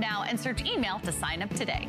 now and search email to sign up today.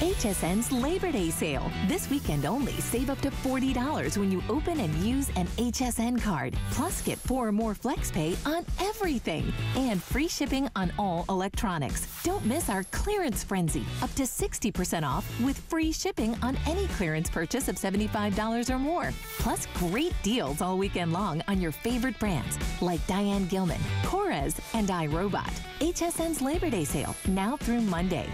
HSN's Labor Day sale. This weekend only, save up to $40 when you open and use an HSN card. Plus, get four or more FlexPay on everything. And free shipping on all electronics. Don't miss our clearance frenzy. Up to 60% off with free shipping on any clearance purchase of $75 or more. Plus, great deals all weekend long on your favorite brands like Diane Gilman, Korres, and iRobot. HSN's Labor Day sale, now through Monday.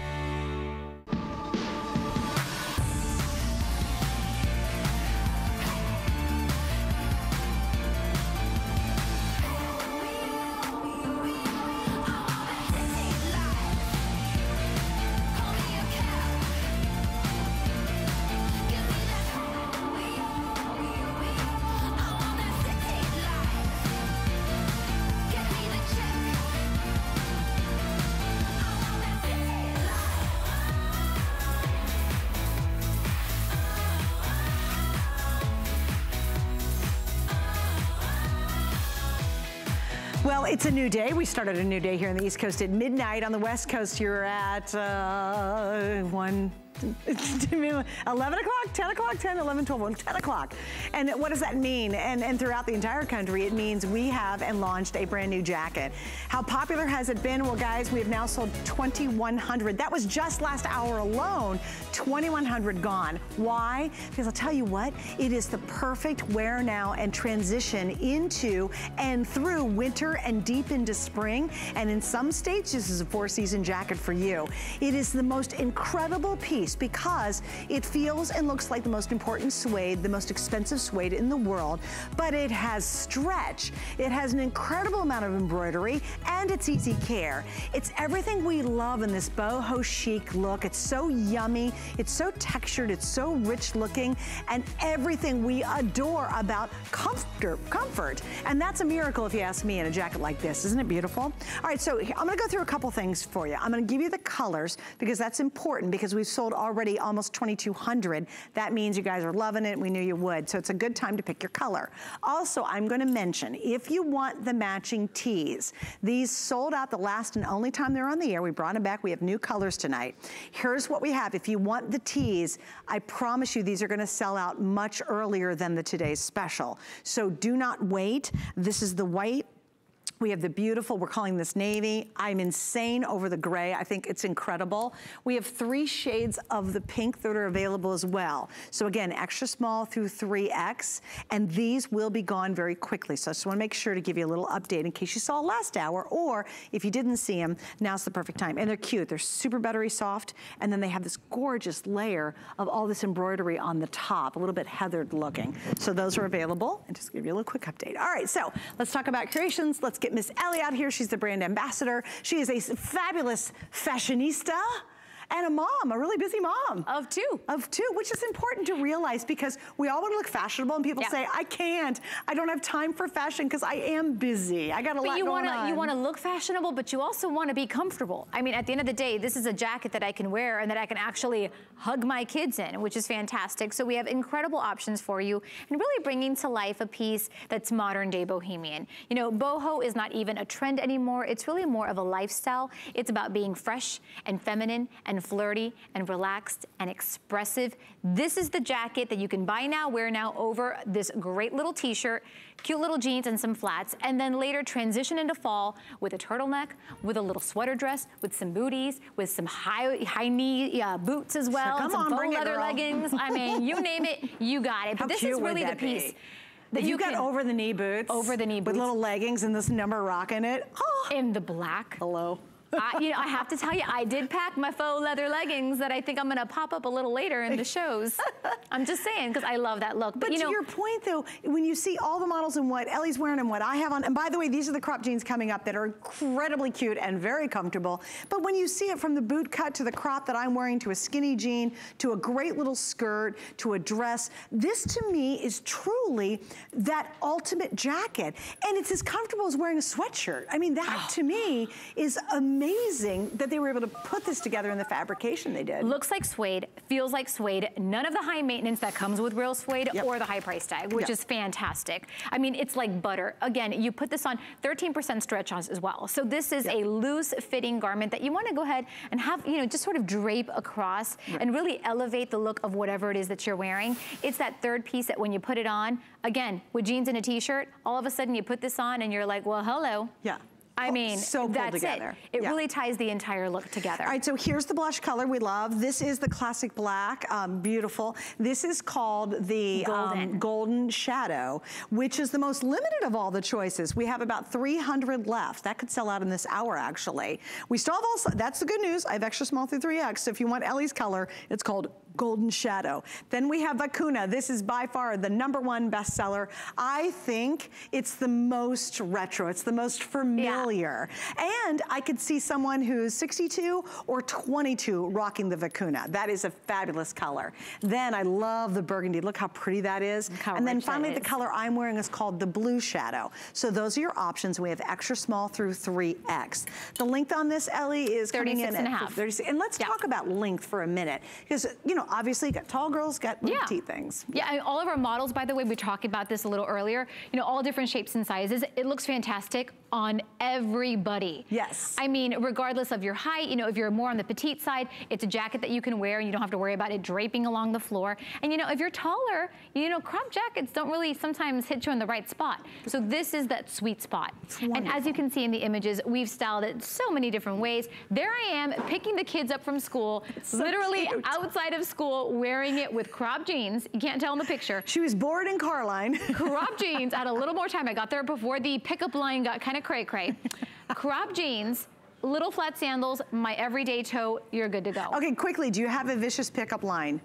It's a new day. We started a new day here on the East Coast at midnight. On the West Coast, you're at uh, 1, 11 o'clock, 10 o'clock, 10, 11, 12, 1, 10 o'clock. And what does that mean? And, and throughout the entire country, it means we have and launched a brand new jacket. How popular has it been? Well, guys, we have now sold 2,100. That was just last hour alone, 2,100 gone. Why? Because I'll tell you what, it is the perfect wear now and transition into and through winter and deep into spring. And in some states, this is a four season jacket for you. It is the most incredible piece because it feels and looks like the most important suede, the most expensive suede in the world, but it has stretch. It has an incredible amount of embroidery and it's easy care. It's everything we love in this boho chic look. It's so yummy. It's so textured. It's so rich looking and everything we adore about comfort. comfort. And that's a miracle if you ask me in a jacket like this. Isn't it beautiful? All right, so I'm gonna go through a couple things for you. I'm gonna give you the colors because that's important because we've sold already almost 2,200. That means you guys are loving it. We knew you would. So it's a good time to pick your color. Also, I'm gonna mention, if you want the matching tees, these sold out the last and only time they're on the air. We brought them back. We have new colors tonight. Here's what we have. If you want the tees, I promise you these are gonna sell out much earlier than the today's special. So do not wait. This is the white we have the beautiful, we're calling this navy. I'm insane over the gray. I think it's incredible. We have three shades of the pink that are available as well. So again, extra small through 3X, and these will be gone very quickly. So I just wanna make sure to give you a little update in case you saw last hour, or if you didn't see them, now's the perfect time. And they're cute, they're super buttery soft, and then they have this gorgeous layer of all this embroidery on the top, a little bit heathered looking. So those are available, and just give you a little quick update. All right, so let's talk about curations. Let's get Miss Ellie out here. She's the brand ambassador. She is a fabulous fashionista and a mom, a really busy mom. Of two. Of two, which is important to realize because we all want to look fashionable and people Yeah. say, I can't, I don't have time for fashion because I am busy. I got a But lot you going wanna on. you wanna look fashionable, but you also wanna be comfortable. I mean, at the end of the day, this is a jacket that I can wear and that I can actually hug my kids in, which is fantastic. So we have incredible options for you and really bringing to life a piece that's modern day bohemian. You know, boho is not even a trend anymore. It's really more of a lifestyle. It's about being fresh and feminine and flirty and relaxed and expressive. This is the jacket that you can buy now, wear now over this great little t-shirt, cute little jeans and some flats, and then later transition into fall with a turtleneck, with a little sweater dress, with some booties, with some high high knee uh, boots as well, come and some on, it, leather girl. leggings. I mean, you name it, you got it. How But this cute is really the that be? piece. If you, got over the knee boots. Over the knee With boots. little leggings and this number rock in it. Oh, in the black. hello. I, you know, I have to tell you, I did pack my faux leather leggings that I think I'm gonna pop up a little later in the shows. I'm just saying, because I love that look. But, you to know, your point though, when you see all the models and what Ellie's wearing and what I have on, and by the way, these are the crop jeans coming up that are incredibly cute and very comfortable. But when you see it from the boot cut to the crop that I'm wearing to a skinny jean, to a great little skirt, to a dress, this to me is truly that ultimate jacket. And it's as comfortable as wearing a sweatshirt. I mean, that to me is amazing that they were able to put this together in the fabrication they did. looks like suede, feels like suede, none of the high maintenance that comes with real suede Yep. or the high price tag, which Yep. is fantastic. I mean, it's like butter. Again, you put this on 13% stretch on as well. So this is Yep. a loose fitting garment that you want to go ahead and have, you know, just sort of drape across and really elevate the look of whatever it is that you're wearing. It's that third piece that when you put it on, again, with jeans and a t-shirt, all of a sudden you put this on and you're like, well, hello. Yeah. I Oh, mean, so pulled that's together. it. It Yeah. really ties the entire look together. All right, so here's the blush color we love. This is the classic black, um, beautiful. This is called the um, Golden. Golden Shadow, which is the most limited of all the choices. We have about 300 left. That could sell out in this hour, actually. We still have all, that's the good news. I have extra small through 3X. So if you want Ellie's color, it's called Golden Shadow. Then we have Vicuna. This is by far the number one bestseller. I think it's the most retro. It's the most familiar. And I could see someone who's 62 or 22 rocking the Vicuna. That is a fabulous color. Then I love the burgundy. Look how pretty that is. and then finally the color I'm wearing is called the Blue Shadow. So those are your options. We have extra small through 3X. The length on this, Ellie, is coming 36 in and a at half. 36. And let's Yeah. talk about length for a minute. Because, you know, obviously you got tall girls, got little Yeah. petite things. Yeah, I mean, all of our models, by the way, we talked about this a little earlier, you know, all different shapes and sizes. It looks fantastic on everybody. Yes. I mean, regardless of your height, you know, if you're more on the petite side, it's a jacket that you can wear and you don't have to worry about it draping along the floor. And you know, if you're taller, you know, crop jackets don't really sometimes hit you in the right spot. So this is that sweet spot. And as you can see in the images, we've styled it so many different ways. There I am picking the kids up from school, so literally cute. outside of school, wearing it with crop jeans. You can't tell in the picture She was bored in Carline. crop jeans. I had a little more time. I got there before the pickup line got kind of cray cray. crop jeans, little flat sandals, my everyday toe. You're good to go. okay, quickly, do you have a vicious pickup line?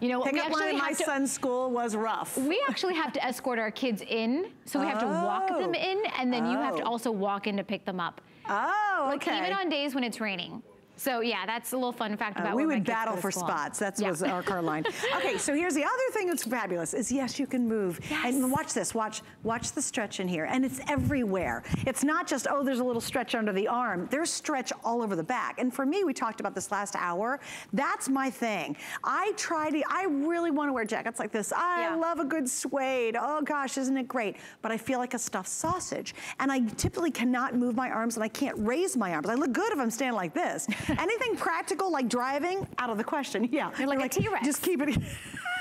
You know Pickup line in my to. son's school was rough. We actually have to escort our kids in, so we have to walk Oh. them in, and then you have to Oh. also walk in to pick them up. Oh, Like okay. even on days when it's raining. So yeah, that's a little fun fact Uh, about we would battle for school. spots. That's Yeah. was our car line. Okay, so here's the other thing that's fabulous is yes, you can move. And watch this, watch, watch the stretch in here. And it's everywhere. It's not just, oh, there's a little stretch under the arm. There's stretch all over the back. And for me, we talked about this last hour. That's my thing. I try to, I really want to wear jackets like this. I Yeah. love a good suede. Oh gosh, isn't it great? But I feel like a stuffed sausage. And I typically cannot move my arms and I can't raise my arms. I look good if I'm standing like this. Anything practical like driving, out of the question. Yeah. You're like a T-Rex. Just keep it.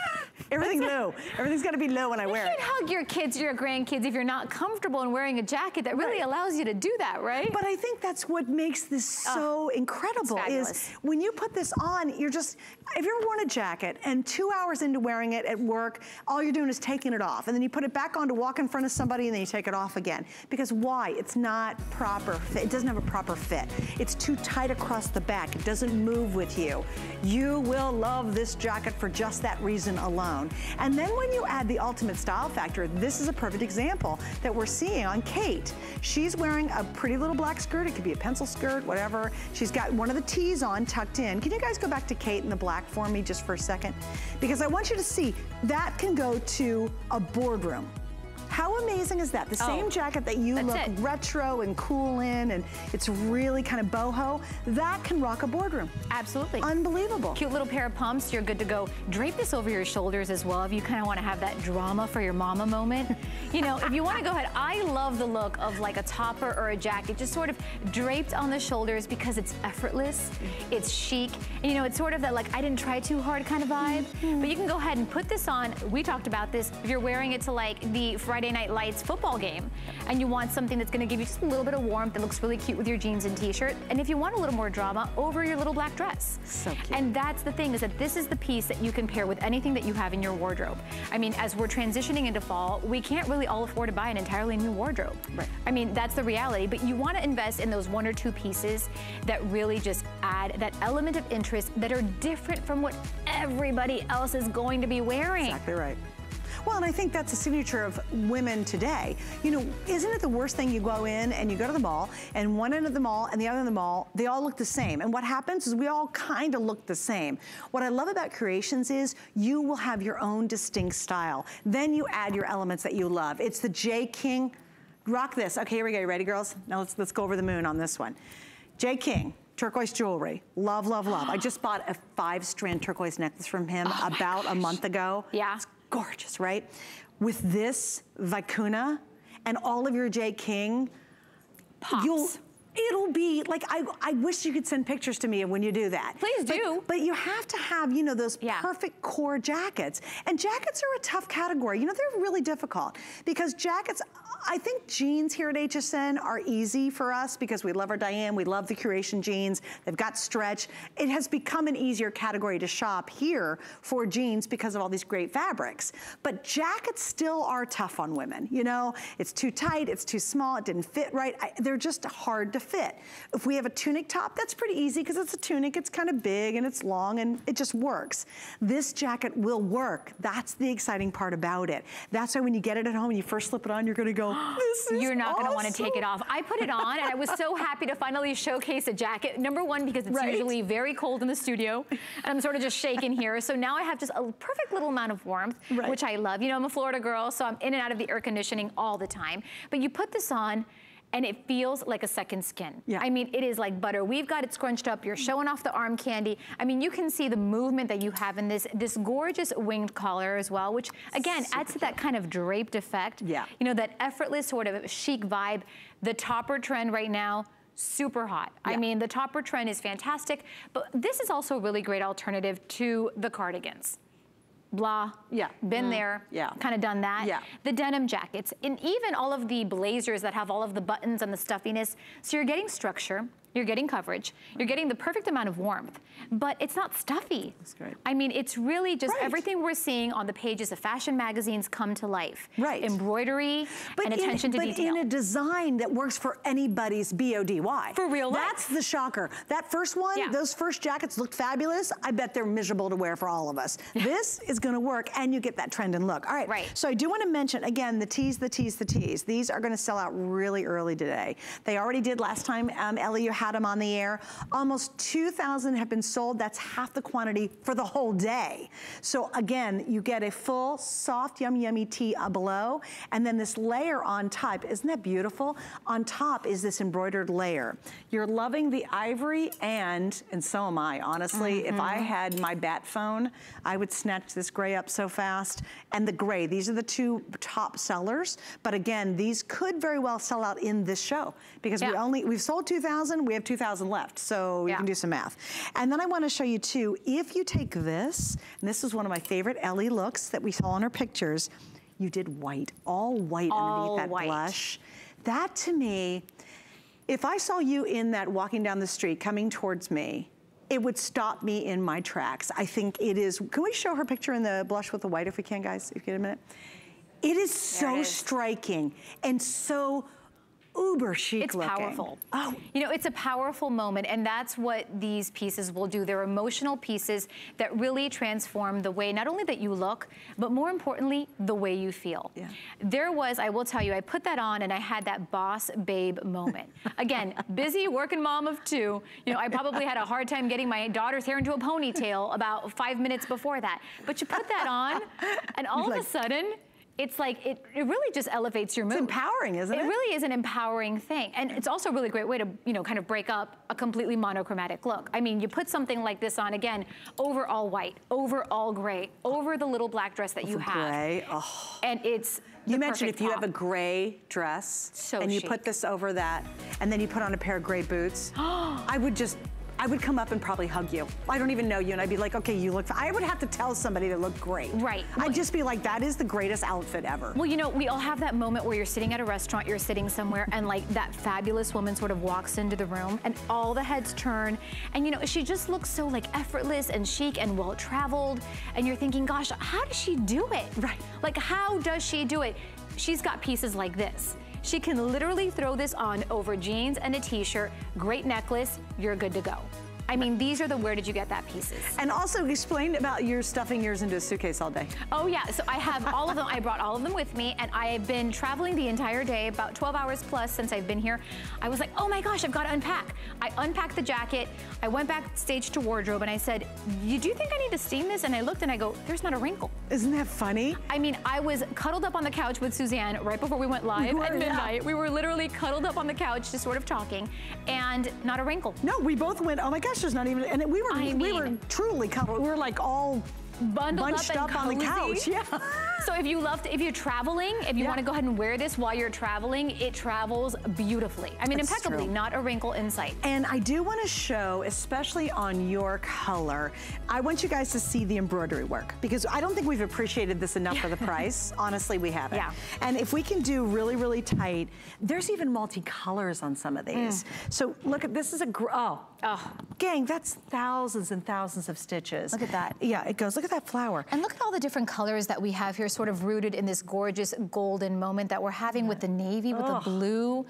Everything low. Everything's got to be low when I You wear can't it. hug your kids or your grandkids if you're not comfortable in wearing a jacket that really Right. allows you to do that, right? But I think that's what makes this so incredible is when you put this on, you're just, if you ever worn a jacket and two hours into wearing it at work, all you're doing is taking it off. And then you put it back on to walk in front of somebody and then you take it off again. Because why? It's not proper fit. It doesn't have a proper fit. It's too tight across the back. It doesn't move with you. You will love this jacket for just that reason alone. And then when you add the ultimate style factor, this is a perfect example that we're seeing on Kate. She's wearing a pretty little black skirt. It could be a pencil skirt, whatever. She's got one of the tees on tucked in. Can you guys go back to Kate in the black for me just for a second? Because I want you to see that can go to a boardroom. How amazing is that? The Oh, same jacket that you look it. retro and cool in and it's really kind of boho, that can rock a boardroom. Absolutely. Unbelievable. Cute little pair of pumps, you're good to go. Drape this over your shoulders as well if you kind of want to have that drama for your mama moment. you know, if you want to go ahead, I love the look of like a topper or a jacket, just sort of draped on the shoulders because it's effortless, it's chic, and you know, it's sort of that like I didn't try too hard kind of vibe. Mm-hmm. But you can go ahead and put this on. We talked about this. If you're wearing it to like the Friday Friday Night Lights football game and you want something that's gonna give you just a little bit of warmth that looks really cute with your jeans and t-shirt. And if you want a little more drama, over your little black dress. So cute. And that's the thing is that this is the piece that you can pair with anything that you have in your wardrobe. I mean, as we're transitioning into fall, we can't really all afford to buy an entirely new wardrobe. Right. I mean, that's the reality, but you wanna invest in those one or two pieces that really just add that element of interest that are different from what everybody else is going to be wearing. Exactly right. Well, and I think that's a signature of women today. You know, isn't it the worst thing you go in and you go to the mall and one end of the mall and the other end of the mall, they all look the same. And what happens is we all kind of look the same. What I love about Curations is you will have your own distinct style. Then you add your elements that you love. It's the Jay King, rock this. Okay, here we go, you ready girls? Now let's, let's go over the moon on this one. Jay King, turquoise jewelry. Love, love, love. I just bought a five strand turquoise necklace from him Oh about a month ago. Yeah. It's gorgeous, right? With this vicuna and all of your Jay King, Pops. you'll, it'll be, like, I, I wish you could send pictures to me when you do that. Please But- do. But, you have to have, you know, those Yeah. perfect core jackets. And jackets are a tough category. You know, they're really difficult because jackets, I think jeans here at HSN are easy for us because we love our Diane, we love the curation jeans, they've got stretch. It has become an easier category to shop here for jeans because of all these great fabrics. But jackets still are tough on women, you know? It's too tight, it's too small, it didn't fit right. I, they're just hard to fit. If we have a tunic top, that's pretty easy because it's a tunic, it's kind of big and it's long and it just works. This jacket will work. That's the exciting part about it. That's why when you get it at home and you first slip it on, you're gonna go, You're not gonna wanna take it off. I put it on and I was so happy to finally showcase a jacket. Number one, because it's Right. usually very cold in the studio and I'm sort of just shaking here. So now I have just a perfect little amount of warmth, Right. which I love. You know, I'm a Florida girl, so I'm in and out of the air conditioning all the time. But you put this on and it feels like a second skin. Yeah. I mean, it is like butter. We've got it scrunched up. You're showing off the arm candy. I mean, you can see the movement that you have in this, this gorgeous winged collar as well, which again, adds to that kind of draped effect. Yeah. You know, that effortless sort of chic vibe. The topper trend right now, super hot. I mean, the topper trend is fantastic, but this is also a really great alternative to the cardigans. Blah. Yeah. Been mm. there. Yeah. Kind of done that. Yeah. The denim jackets, and even all of the blazers that have all of the buttons and the stuffiness. So you're getting structure, you're getting coverage, you're getting the perfect amount of warmth, but it's not stuffy. That's great. I mean, it's really just Right. everything we're seeing on the pages of fashion magazines come to life. Right. Embroidery and in- attention to but detail. in a design that works for anybody's B-O-D-Y. For real life. That's the shocker. That first one, Yeah. those first jackets looked fabulous. I bet they're miserable to wear for all of us. this is gonna work and you get that trend and look. All right, Right. so I do wanna mention, again, the tees, the tees, the tees. These are gonna sell out really early today. They already did last time, um, Ellie, you had them on the air. Almost 2,000 have been sold. That's half the quantity for the whole day. So again, you get a full, soft, yummy, yummy uh, below, and then this layer on top. Isn't that beautiful? On top is this embroidered layer. You're loving the ivory and, and so am I, honestly. If I had my bat phone, I would snatch this gray up so fast. And the gray, these are the two top sellers. But again, these could very well sell out in this show because we only, we've sold 2,000, we have 2,000 left. So you can do some math. And then I wanna show you too, if you take this, and this is one of my favorite Ellie looks that we saw in her pictures, you did white, all white All underneath that white. blush. That to me, if I saw you in that walking down the street coming towards me, it would stop me in my tracks. I think it is, can we show her picture in the blush with the white if we can, guys, if you get a minute? It is so it is. striking and so uber chic It's looking. powerful. Oh, You know, it's a powerful moment, and that's what these pieces will do. They're emotional pieces that really transform the way, not only that you look, but more importantly, the way you feel. Yeah. There was, I will tell you, I put that on and I had that boss babe moment. Again, busy working mom of two. You know, I probably had a hard time getting my daughter's hair into a ponytail about five minutes before that. But you put that on, and all of a sudden, it's like, it, it really just elevates your mood. empowering, isn't it? It really is an empowering thing. And it's also a really great way to, you know, kind of break up a completely monochromatic look. I mean, you put something like this on, again, over all white, over all gray, over the little black dress that you have. gray, oh. And it's You mentioned if you have a gray dress So and you chic. put this over that and then you put on a pair of gray boots, I would just, I would come up and probably hug you. I don't even know you, and I'd be like, okay, you look, I would have to tell somebody to look great. Right. I'd just be like, that is the greatest outfit ever. Well, you know, we all have that moment where you're sitting at a restaurant, you're sitting somewhere, and like that fabulous woman sort of walks into the room, and all the heads turn, and you know, she just looks so like effortless and chic and well traveled, and you're thinking, gosh, how does she do it? Right. Like, how does she do it? She's got pieces like this. She can literally throw this on over jeans and a t-shirt, great necklace, you're good to go. I mean, these are the where did you get that pieces. And also explain about your stuffing yours into a suitcase all day. Oh yeah, so I have all of them. I brought all of them with me and I have been traveling the entire day, about 12 hours plus since I've been here. I was like, oh my gosh, I've got to unpack. I unpacked the jacket. I went backstage to wardrobe and I said, you do you think I need to steam this? And I looked and I go, there's not a wrinkle. Isn't that funny? I mean, I was cuddled up on the couch with Suzanne right before we went live were, at yeah. midnight. We were literally cuddled up on the couch just sort of talking and not a wrinkle. No, we both went, oh my gosh, there's not even, and we were, I we were truly cuddled. We were like all Bundled bunched up, up, on the couch. Yeah. So if you love, to, if you're traveling, if you Yeah. want to go ahead and wear this while you're traveling, it travels beautifully. I mean, That's impeccably, true. not a wrinkle in sight. And I do want to show, especially on your color, I want you guys to see the embroidery work because I don't think we've appreciated this enough for the price. Honestly, we haven't. Yeah. And if we can do really, really tight, there's even multicolors on some of these. So look at, this is a, gr- oh. Mm. Oh. Gang, that's thousands and thousands of stitches. Look at that. Yeah, it goes, look at that flower. And look at all the different colors that we have here, sort of rooted in this gorgeous golden moment that we're having with the navy, with the blue.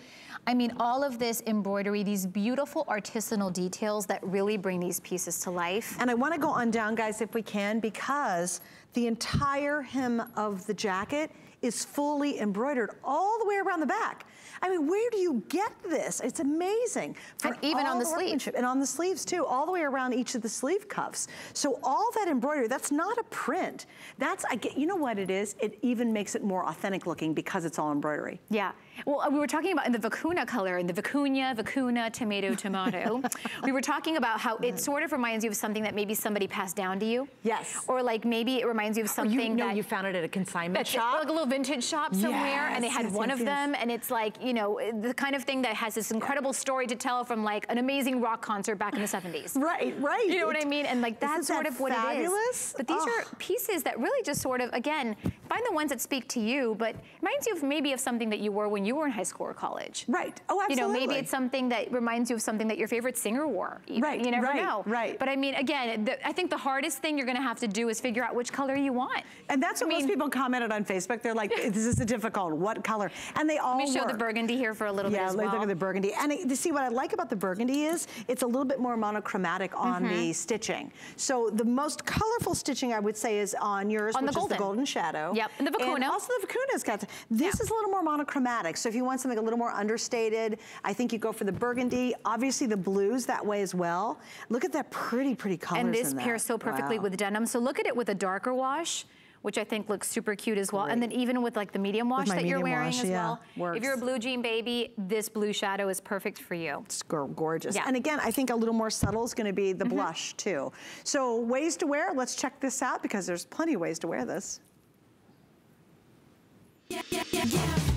I mean, all of this embroidery, these beautiful artisanal details that really bring these pieces to life. And I wanna go on down, guys, if we can, because the entire hem of the jacket is fully embroidered all the way around the back. I mean, where do you get this? It's amazing. For And even on the sleeve. workmanship. And on the sleeves too, all the way around each of the sleeve cuffs. So all that embroidery, that's not a print. That's, I get, you know what it is? It even makes it more authentic looking because it's all embroidery. Yeah. Well, uh, we were talking about in the vicuna color, in the vicuña, vicuna, tomato, tomato. we were talking about how it sort of reminds you of something that maybe somebody passed down to you. Yes. Or like maybe it reminds you of Oh, you something know that you found it at a consignment shop? like a little vintage shop somewhere, and they had yes, one yes, of yes. them, and it's like you know the kind of thing that has this incredible story to tell from like an amazing rock concert back in the 70s. Right, right. You know what I mean? And like that's Isn't sort that of what it fabulous? is. But these Oh. are pieces that really just sort of, again, find the ones that speak to you, but it reminds you of maybe of something that you wore when you were in high school or college. Right. Oh, absolutely. You know, maybe it's something that reminds you of something that your favorite singer wore. even. Right, You never right, know. right. But I mean, again, the, I think the hardest thing you're going to have to do is figure out which color you want. And that's what I most people commented on Facebook. They're like, this is a difficult, what color? And they all Let me show the burgundy here for a little Yeah, bit as look well. look at the burgundy. And it, see what I like about the burgundy is it's a little bit more monochromatic on Mm-hmm. the stitching. So the most colorful stitching I would say is on yours, On the which is golden. the golden shadow. Yep, and the vicuna. also the vicuna's got, this Yeah. is a little more monochromatic. So if you want something a little more understated, I think you go for the burgundy. Obviously the blues that way as well. Look at that pretty, pretty colors and this pairs so perfectly Wow. with denim. So look at it with a darker wash, which I think looks super cute as well. And then even with like the medium wash that you're wearing wash, as yeah, well. works. If you're a blue jean baby, this blue shadow is perfect for you. It's gorgeous. Yeah. And again, I think a little more subtle is going to be the Mm-hmm. blush too. So ways to wear, let's check this out because there's plenty of ways to wear this yeah, yeah, yeah.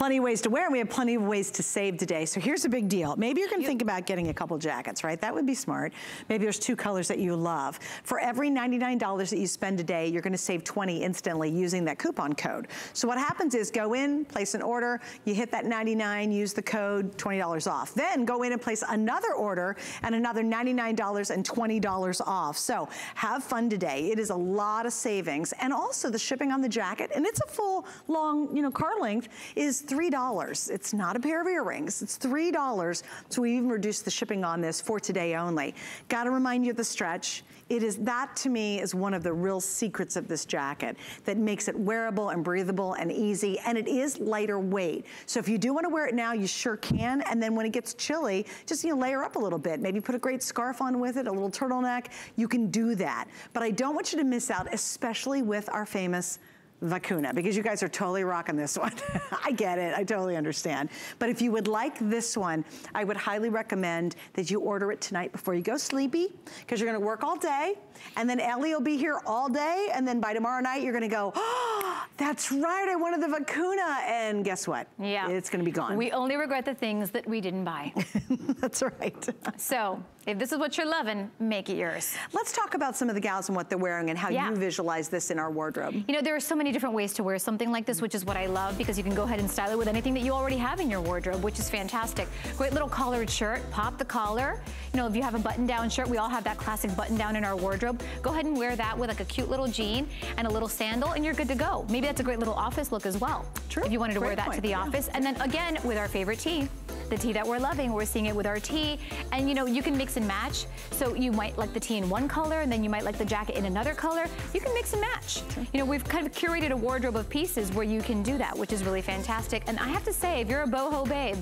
Plenty of ways to wear, and we have plenty of ways to save today. So here's a big deal. Maybe you're gonna think about getting a couple jackets, right? That would be smart. Maybe there's two colors that you love. For every $99 that you spend today, you're gonna save 20 instantly using that coupon code. So what happens is go in, place an order, you hit that 99, use the code, $20 off. Then go in and place another order and another $99 and $20 off. So have fun today. It is a lot of savings. And also the shipping on the jacket, and it's a full, long, you know, car length, is $3. It's not a pair of earrings. It's $3. So we even reduced the shipping on this for today only. Got to remind you of the stretch. It is, that to me is one of the real secrets of this jacket that makes it wearable and breathable and easy. And it is lighter weight. So if you do want to wear it now, you sure can. And then when it gets chilly, just you know, layer up a little bit. Maybe put a great scarf on with it, a little turtleneck. You can do that. But I don't want you to miss out, especially with our famous Vicuna because you guys are totally rocking this one. I get it, I totally understand. But if you would like this one, I would highly recommend that you order it tonight before you go sleepy because you're gonna work all day and then Ellie will be here all day and then by tomorrow night you're gonna go, oh, that's right, I wanted the Vicuna, and guess what? Yeah. It's gonna be gone. We only regret the things that we didn't buy. that's right. so if this is what you're loving, make it yours. Let's talk about some of the gals and what they're wearing and how yeah. you visualize this in our wardrobe. You know, there are so many different ways to wear something like this, which is what I love because you can go ahead and style it with anything that you already have in your wardrobe, which is fantastic. Great little collared shirt, pop the collar. You know, if you have a button-down shirt, we all have that classic button-down in our wardrobe. Go ahead and wear that with like a cute little jean and a little sandal and you're good to go. Maybe that's a great little office look as well. True. If you wanted to great wear that point. to the yeah. office. And then again, with our favorite tee, the tee that we're loving. We're seeing it with our tee. And you know, you can mix and match. So you might like the tee in one color and then you might like the jacket in another color. You can mix and match. You know, we've kind of curated a wardrobe of pieces where you can do that, which is really fantastic. And I have to say, if you're a boho babe,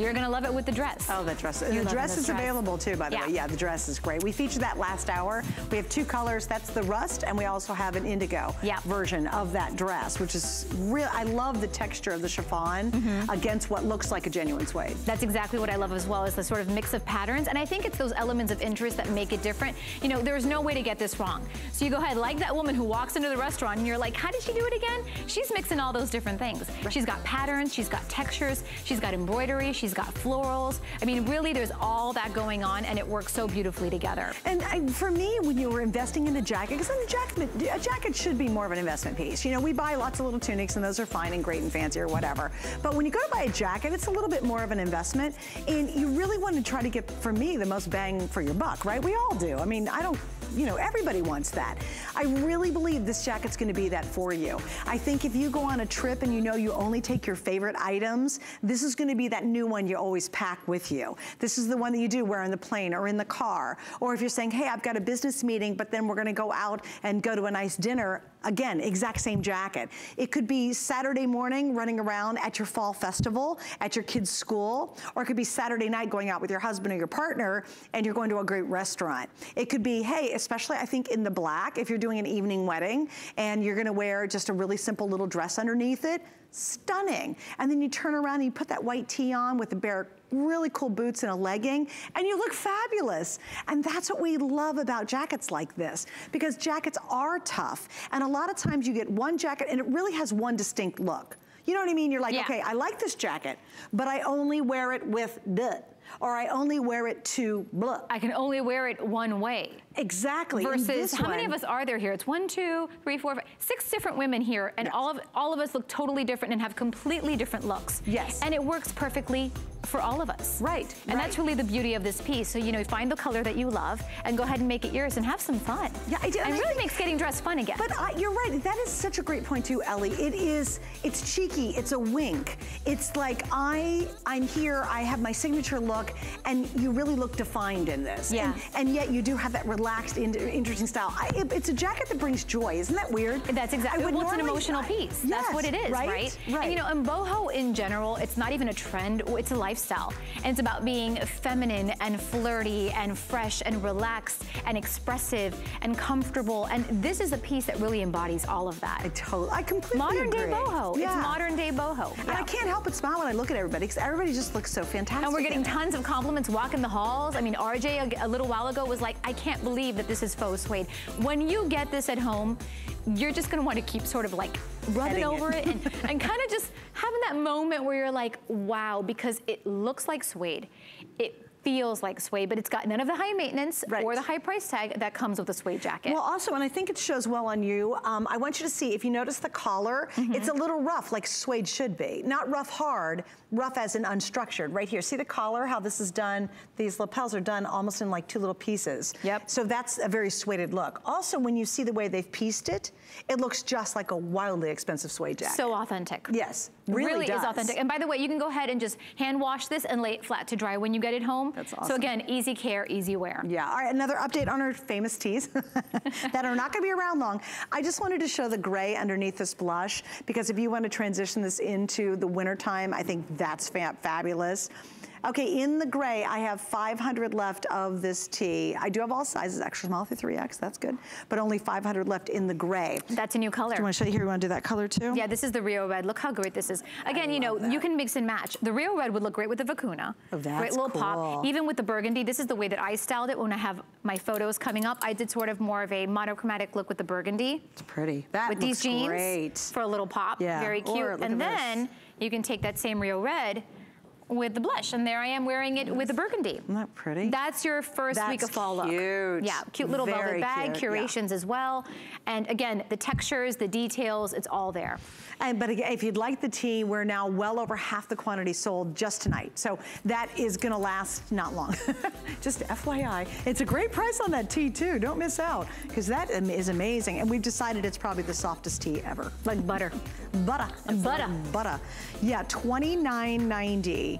you're gonna love it with the dress. Oh, the dress. You the dress is dress. available too, by the yeah. way. Yeah, the dress is great. We featured that last hour. We have two colors. That's the rust, and we also have an indigo yeah. version of that dress, which is real. I love the texture of the chiffon mm -hmm. against what looks like a genuine suede. That's exactly what I love as well, is the sort of mix of patterns. And I think it's those elements of interest that make it different. You know, there's no way to get this wrong. So you go ahead, like that woman who walks into the restaurant and you're like, how did she do it again? She's mixing all those different things. She's got patterns, she's got textures, she's got embroidery, she's got florals, I mean, really, there's all that going on, and it works so beautifully together. And I, for me, when you were investing in the jacket, because a jacket, a jacket should be more of an investment piece. You know, we buy lots of little tunics, and those are fine and great and fancy or whatever. But when you go to buy a jacket, it's a little bit more of an investment, and you really want to try to get, for me, the most bang for your buck, right? We all do. I mean, I don't you know, everybody wants that. I really believe this jacket's gonna be that for you. I think if you go on a trip and you know you only take your favorite items, this is gonna be that new one you always pack with you. This is the one that you do wear on the plane or in the car. Or if you're saying, hey, I've got a business meeting, but then we're gonna go out and go to a nice dinner, again, exact same jacket. It could be Saturday morning running around at your fall festival, at your kid's school, or it could be Saturday night going out with your husband or your partner and you're going to a great restaurant. It could be, hey, especially I think in the black, if you're doing an evening wedding and you're gonna wear just a really simple little dress underneath it, stunning. And then you turn around and you put that white tee on with the bare really cool boots and a legging, and you look fabulous. And that's what we love about jackets like this, because jackets are tough. And a lot of times you get one jacket and it really has one distinct look. You know what I mean? You're like, yeah. okay, I like this jacket, but I only wear it with duh or I only wear it to blah. I can only wear it one way. Exactly. Versus, how one, many of us are there here? It's one, two, three, four, five, six different women here, and yes. all of all of us look totally different and have completely different looks. Yes. And it works perfectly for all of us. Right. And right. that's really the beauty of this piece. So, you know, find the color that you love and go ahead and make it yours and have some fun. Yeah, I do. And, and really think, makes getting dressed fun again. But I, you're right. That is such a great point too, Ellie. It is, it's cheeky. It's a wink. It's like I, I'm here, I have my signature look, and you really look defined in this. Yeah. And, and yet you do have that relaxed, interesting style. I, it, it's a jacket that brings joy. Isn't that weird? That's exactly, well, it's an emotional piece. Yes, That's what it is, right? right? Right. And you know, in boho in general, it's not even a trend, it's a lifestyle. And it's about being feminine and flirty and fresh and relaxed and expressive and comfortable. And this is a piece that really embodies all of that. I totally, I completely Modern agree. day boho. Yeah. It's modern day boho. Yeah. And I can't help but smile when I look at everybody because everybody just looks so fantastic. And we're getting tons of compliments walking the halls. I mean, RJ a, a little while ago was like, I can't believe that this is faux suede. When you get this at home, you're just gonna want to keep sort of like rubbing over it, it and, and kind of just having that moment where you're like, wow, because it looks like suede. It feels like suede, but it's got none of the high maintenance Right. or the high price tag that comes with a suede jacket. Well, also, and I think it shows well on you, um, I want you to see, if you notice the collar, Mm-hmm. it's a little rough, like suede should be. Not rough hard, rough as in unstructured. Right here, see the collar, how this is done? These lapels are done almost in like two little pieces. Yep. So that's a very sueded look. Also, when you see the way they've pieced it, it looks just like a wildly expensive suede jacket. so authentic. Yes, It really is authentic. And by the way, you can go ahead and just hand wash this and lay it flat to dry when you get it home. That's awesome. So again, easy care, easy wear. Yeah, all right, another update on our famous tees that are not gonna be around long. I just wanted to show the gray underneath this blush because if you want to transition this into the wintertime, I think that's fa fabulous. Okay, in the gray, I have 500 left of this tee. I do have all sizes, extra small through 3X, that's good, but only 500 left in the gray. That's a new color. Do you wanna show you here, you wanna do that color too? Yeah, this is the Rio Red. Look how great this is. Again, you know, love you can mix and match. The Rio Red would look great with the Vicuna. Oh, that's Great little cool. pop. Even with the burgundy, this is the way that I styled it when I have my photos coming up. I did sort of more of a monochromatic look with the burgundy. It's pretty. That with looks these jeans great. for a little pop. Yeah, Very cute. or and then this. you can take that same Rio Red with the blush. And there I am wearing it with the burgundy. Isn't that pretty? That's your first week of fall look. cute. Yeah, cute little Very velvet bag, cute, yeah. curations as well. And again, the textures, the details, it's all there. And, but again, if you'd like the tea, we're now well over half the quantity sold just tonight. So that is gonna last not long. just FYI. It's a great price on that tea too. Don't miss out because that is amazing. And we've decided it's probably the softest tea ever. Like butter. Butter. It's Butter. like Butter. Yeah, $29.90.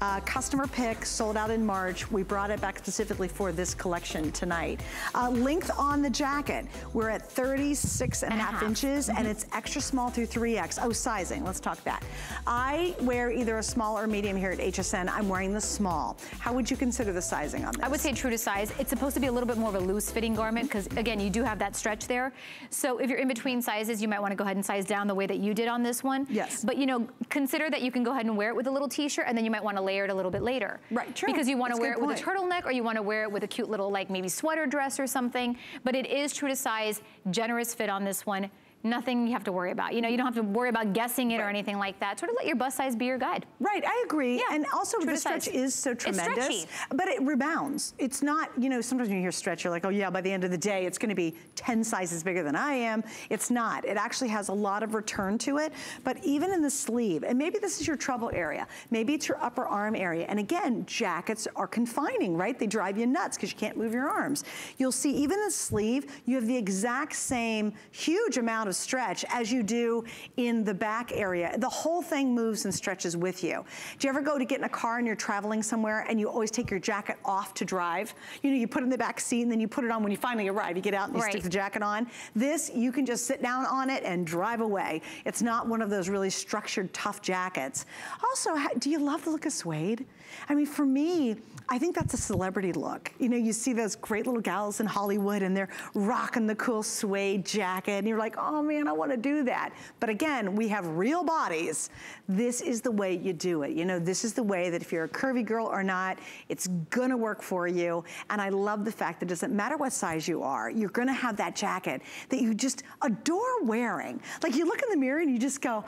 Uh, customer pick sold out in March. We brought it back specifically for this collection tonight. Uh, length on the jacket, we're at 36 and a And a half half. inches and it's extra small through 3X. Oh, sizing, let's talk that. I wear either a small or medium here at HSN. I'm wearing the small. How would you consider the sizing on this? I would say true to size. It's supposed to be a little bit more of a loose fitting garment because again, you do have that stretch there. So if you're in between sizes, you might want to go ahead and size down the way that you did on this one. Yes. But you know, consider that you can go ahead and wear it with a little t-shirt and then you might want to layer it a little bit later. Right, true. Because you want to wear it with a turtleneck or you want to wear it with a cute little like maybe sweater dress or something. But it is true to size, generous fit on this one. Nothing you have to worry about. You know, you don't have to worry about guessing it or anything like that. Sort of let your bust size be your guide. Right, I agree. Yeah, and also true the to size. stretch is so It's tremendous. stretchy. But it rebounds. It's not, you know, sometimes when you hear stretch, you're like, oh yeah, by the end of the day, it's gonna be 10 sizes bigger than I am. It's not. It actually has a lot of return to it. But even in the sleeve, and maybe this is your trouble area, maybe it's your upper arm area. And again, jackets are confining, right? They drive you nuts because you can't move your arms. You'll see even the sleeve, you have the exact same huge amount stretch as you do in the back area. The whole thing moves and stretches with you. Do you ever go to get in a car and you're traveling somewhere and you always take your jacket off to drive? You know, you put it in the back seat and then you put it on when you finally arrive. You get out and you stick the jacket on. This, you can just sit down on it and drive away. It's not one of those really structured, tough jackets. Also, do you love the look of suede? I mean, for me, I think that's a celebrity look. You know, you see those great little gals in Hollywood and they're rocking the cool suede jacket and you're like, oh man, I wanna do that. But again, we have real bodies. This is the way you do it. You know, this is the way that if you're a curvy girl or not, it's gonna work for you. And I love the fact that it doesn't matter what size you are, you're gonna have that jacket that you just adore wearing. Like you look in the mirror and you just go,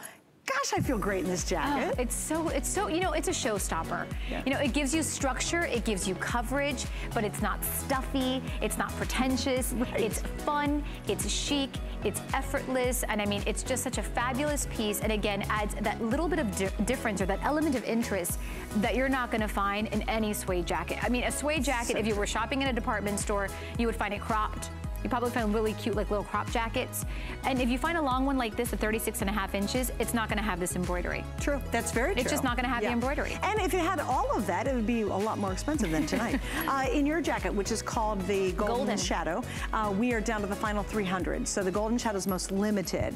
gosh, I feel great in this jacket. Oh, it's so, it's so, you know, it's a showstopper. You know, it gives you structure, it gives you coverage, but it's not stuffy, it's not pretentious, it's fun, it's chic, it's effortless, and I mean, it's just such a fabulous piece, and again, adds that little bit of di difference or that element of interest that you're not gonna find in any suede jacket. I mean, a suede jacket, if you were shopping in a department store, you would find it cropped, you probably find really cute like little crop jackets. And if you find a long one like this at 36 and a half inches, it's not gonna have this embroidery. True, that's very true. It's just not gonna have the embroidery. And if it had all of that, it would be a lot more expensive than tonight. uh, in your jacket, which is called the Golden, Golden. Shadow, uh, we are down to the final 300. So the Golden Shadow is most limited.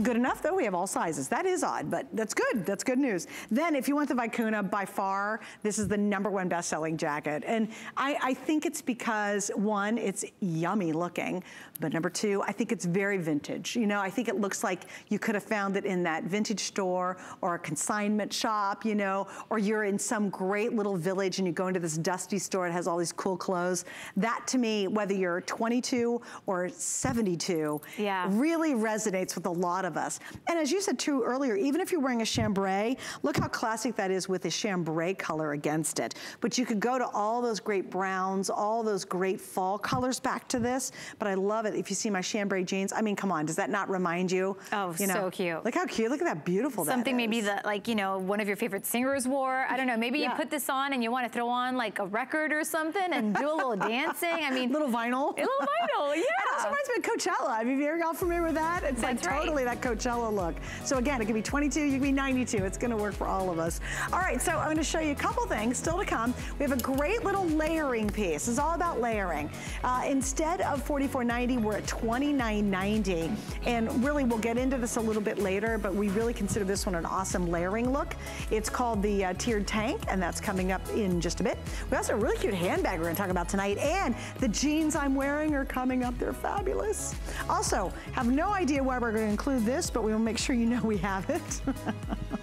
Good enough though, we have all sizes. That is odd, but that's good, that's good news. Then if you want the Vicuna, by far, this is the number one best-selling jacket. And I, I think it's because, one, it's yummy looking, but number two, I think it's very vintage. You know, I think it looks like you could have found it in that vintage store or a consignment shop, you know, or you're in some great little village and you go into this dusty store, it has all these cool clothes. That to me, whether you're 22 or 72, Yeah. really resonates with a lot of of us. And as you said too earlier, even if you're wearing a chambray, look how classic that is with a chambray color against it. But you could go to all those great browns, all those great fall colors back to this. But I love it. If you see my chambray jeans, I mean, come on, does that not remind you? Oh, you know, so cute. Look how cute, look at that beautiful Something that maybe that like, you know, one of your favorite singers wore. I don't know, maybe Yeah. you put this on and you want to throw on like a record or something and do a little dancing. I mean, a Little vinyl. A little vinyl, yeah. It also reminds me of Coachella. I mean, are y'all familiar with that? It's That's like right. totally that Coachella look. So again, it could be 22, you can be 92. It's gonna work for all of us. All right, so I'm gonna show you a couple things still to come. We have a great little layering piece. It's all about layering. Uh, instead of $44.90, we're at $29.90. And really, we'll get into this a little bit later, but we really consider this one an awesome layering look. It's called the uh, tiered tank, and that's coming up in just a bit. We also have a really cute handbag we're gonna talk about tonight, and the jeans I'm wearing are coming up. They're fabulous. Also, have no idea why we're gonna include this, but we will make sure you know we have it.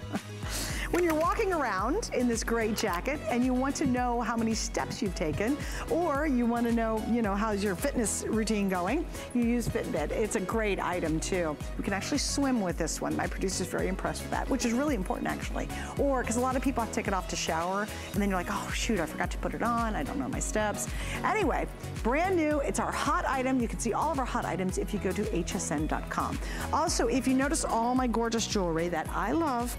When you're walking around in this great jacket and you want to know how many steps you've taken, or you want to know, you know, how's your fitness routine going, you use Fitbit. It's a great item too. You can actually swim with this one. My producer's very impressed with that, which is really important actually. Or, because a lot of people have to take it off to shower, and then you're like, oh shoot, I forgot to put it on. I don't know my steps. Anyway, brand new. It's our hot item. You can see all of our hot items if you go to hsn.com. Also, if you notice all my gorgeous jewelry that I love,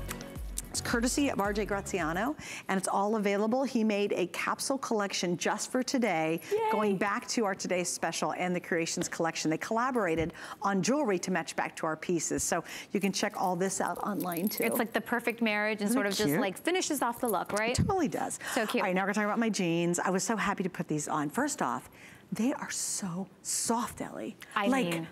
it's courtesy of RJ Graziano, and it's all available. He made a capsule collection just for today, going back to our today's special and the Curations collection. They collaborated on jewelry to match back to our pieces. So you can check all this out online too. It's like the perfect marriage and Isn't sort of just like finishes off the look, right? It totally does. So cute. All right, now we're gonna talk about my jeans. I was so happy to put these on. First off, they are so soft, Ellie. I like, mean,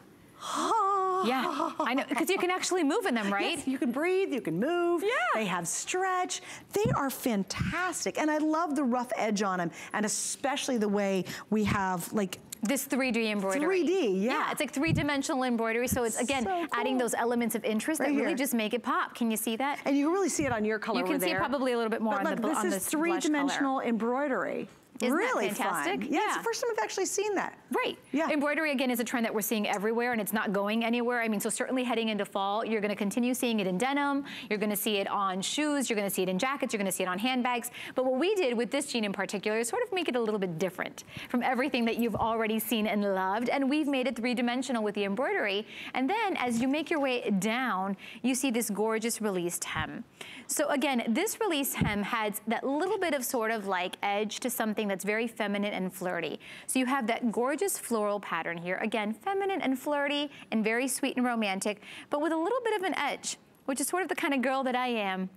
Yeah, I know, because you can actually move in them, right? Yes, you can breathe, you can move. Yeah. They have stretch. They are fantastic. And I love the rough edge on them, and especially the way we have like This 3D embroidery. 3D, yeah. it's like three-dimensional embroidery. So it's, again, So adding those elements of interest Right that really here. just make it pop. Can you see that? And you can really see it on your color You can see there. probably a little bit more but on look, the this on is three-dimensional embroidery. Isn't that really fantastic? fun. Yeah, it's the first time I've actually seen that. Right. Yeah. Embroidery, again, is a trend that we're seeing everywhere and it's not going anywhere. I mean, so certainly heading into fall, you're gonna continue seeing it in denim, you're gonna see it on shoes, you're gonna see it in jackets, you're gonna see it on handbags. But what we did with this jean in particular is sort of make it a little bit different from everything that you've already seen and loved. And we've made it three-dimensional with the embroidery. And then as you make your way down, you see this gorgeous released hem. So again, this release hem has that little bit of sort of like edge to something that's very feminine and flirty. So you have that gorgeous floral pattern here. Again, feminine and flirty and very sweet and romantic, but with a little bit of an edge, which is sort of the kind of girl that I am.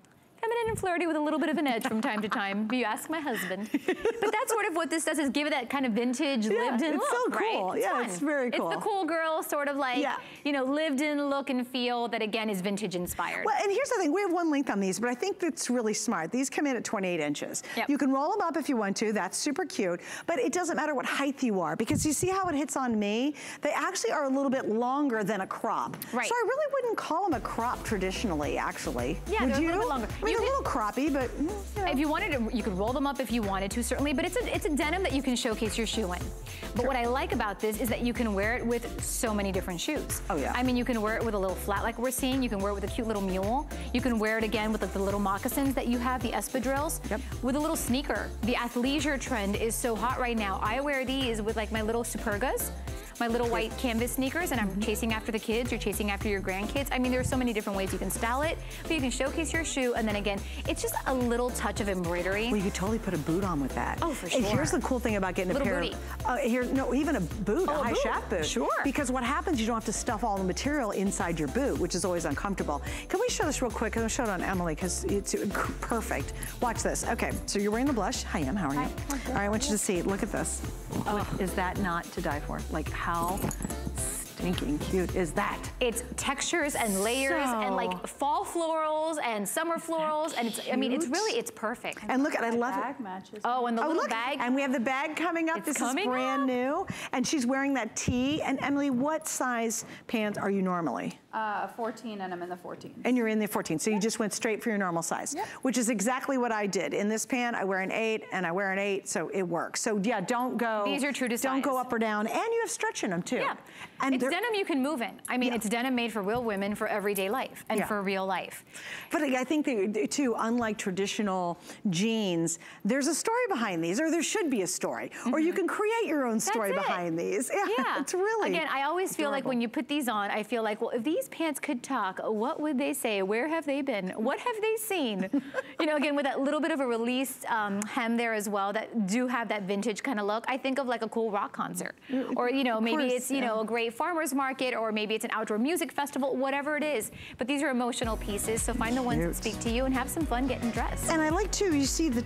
Feminine and flirty with a little bit of an edge from time to time. If you ask my husband. But that's sort of what this does is give it that kind of vintage, Yeah, lived-in it's look, so cool. right? Yeah, fun. it's very cool. It's the cool girl sort of like, Yeah. you know, lived-in look and feel that again is vintage inspired. Well, and here's the thing, we have one length on these, but I think that's really smart. These come in at 28 inches. Yep. You can roll them up if you want to, that's super cute, but it doesn't matter what height you are, because you see how it hits on me? They actually are a little bit longer than a crop. Right. So I really wouldn't call them a crop traditionally, actually. Yeah, Would they're a little bit longer. I mean, You a little croppy, but mm, you know. If you wanted to, you could roll them up if you wanted to, certainly, but it's a, it's a denim that you can showcase your shoe in. But what I like about this is that you can wear it with so many different shoes. Oh, yeah. I mean, you can wear it with a little flat like we're seeing. You can wear it with a cute little mule. You can wear it again with like, the little moccasins that you have, the espadrilles. Yep. With a little sneaker. The athleisure trend is so hot right now. I wear these with like my little Supergas. My little white canvas sneakers, and I'm Mm-hmm. chasing after the kids, you're chasing after your grandkids. I mean, there are so many different ways you can style it, but you can showcase your shoe, and then again, it's just a little touch of embroidery. Well, you could totally put a boot on with that. Oh, for And here's the cool thing about getting Little a pair booty. of, uh, here, no, even a boot, Oh, a high boot. shaft boot. Sure. Because what happens, you don't have to stuff all the material inside your boot, which is always uncomfortable. Can we show this real quick? I'm gonna show it on Emily, because it's perfect. Watch this. Okay, so you're wearing the blush. Hi, Em, how are you? All right, I want you to see, look at this. Oh, is that not to die for? Like, how stinking cute is that? It's textures and layers and like fall florals and summer florals, and it's, I mean, it's really, it's perfect. And look, at I love it. bag matches. Oh, and the Oh, little look, bag. and we have the bag coming up. It's this coming is brand up. new. And she's wearing that tee. And Emily, what size pants are you normally? Uh, 14 and I'm in the 14. And you're in the 14, so you just went straight for your normal size, Yep. which is exactly what I did. In this pant, I wear an eight and I wear an eight, so it works. So yeah, don't go. These are true to Don't go up or down, and you have stretch in them too. Yeah. And it's denim you can move in. I mean, Yeah. it's denim made for real women for everyday life and Yeah. for real life. But I think that too, unlike traditional jeans, there's a story behind these, or there should be a story, or you can create your own story Mm-hmm. It. behind these. Yeah, Yeah. it's really. Again, I always feel like when you put these on, I feel like, well, if these pants could talk, what would they say? Where have they been? What have they seen? you know, again, with that little bit of a released um, hem there as well that do have that vintage kind of look, I think of like a cool rock concert. Or, you know, maybe course, it's, you know, a great farmer's market, or maybe it's an outdoor music festival, whatever it is. But these are emotional pieces, so find the ones that speak to you and have some fun getting dressed. And I like too, you see the,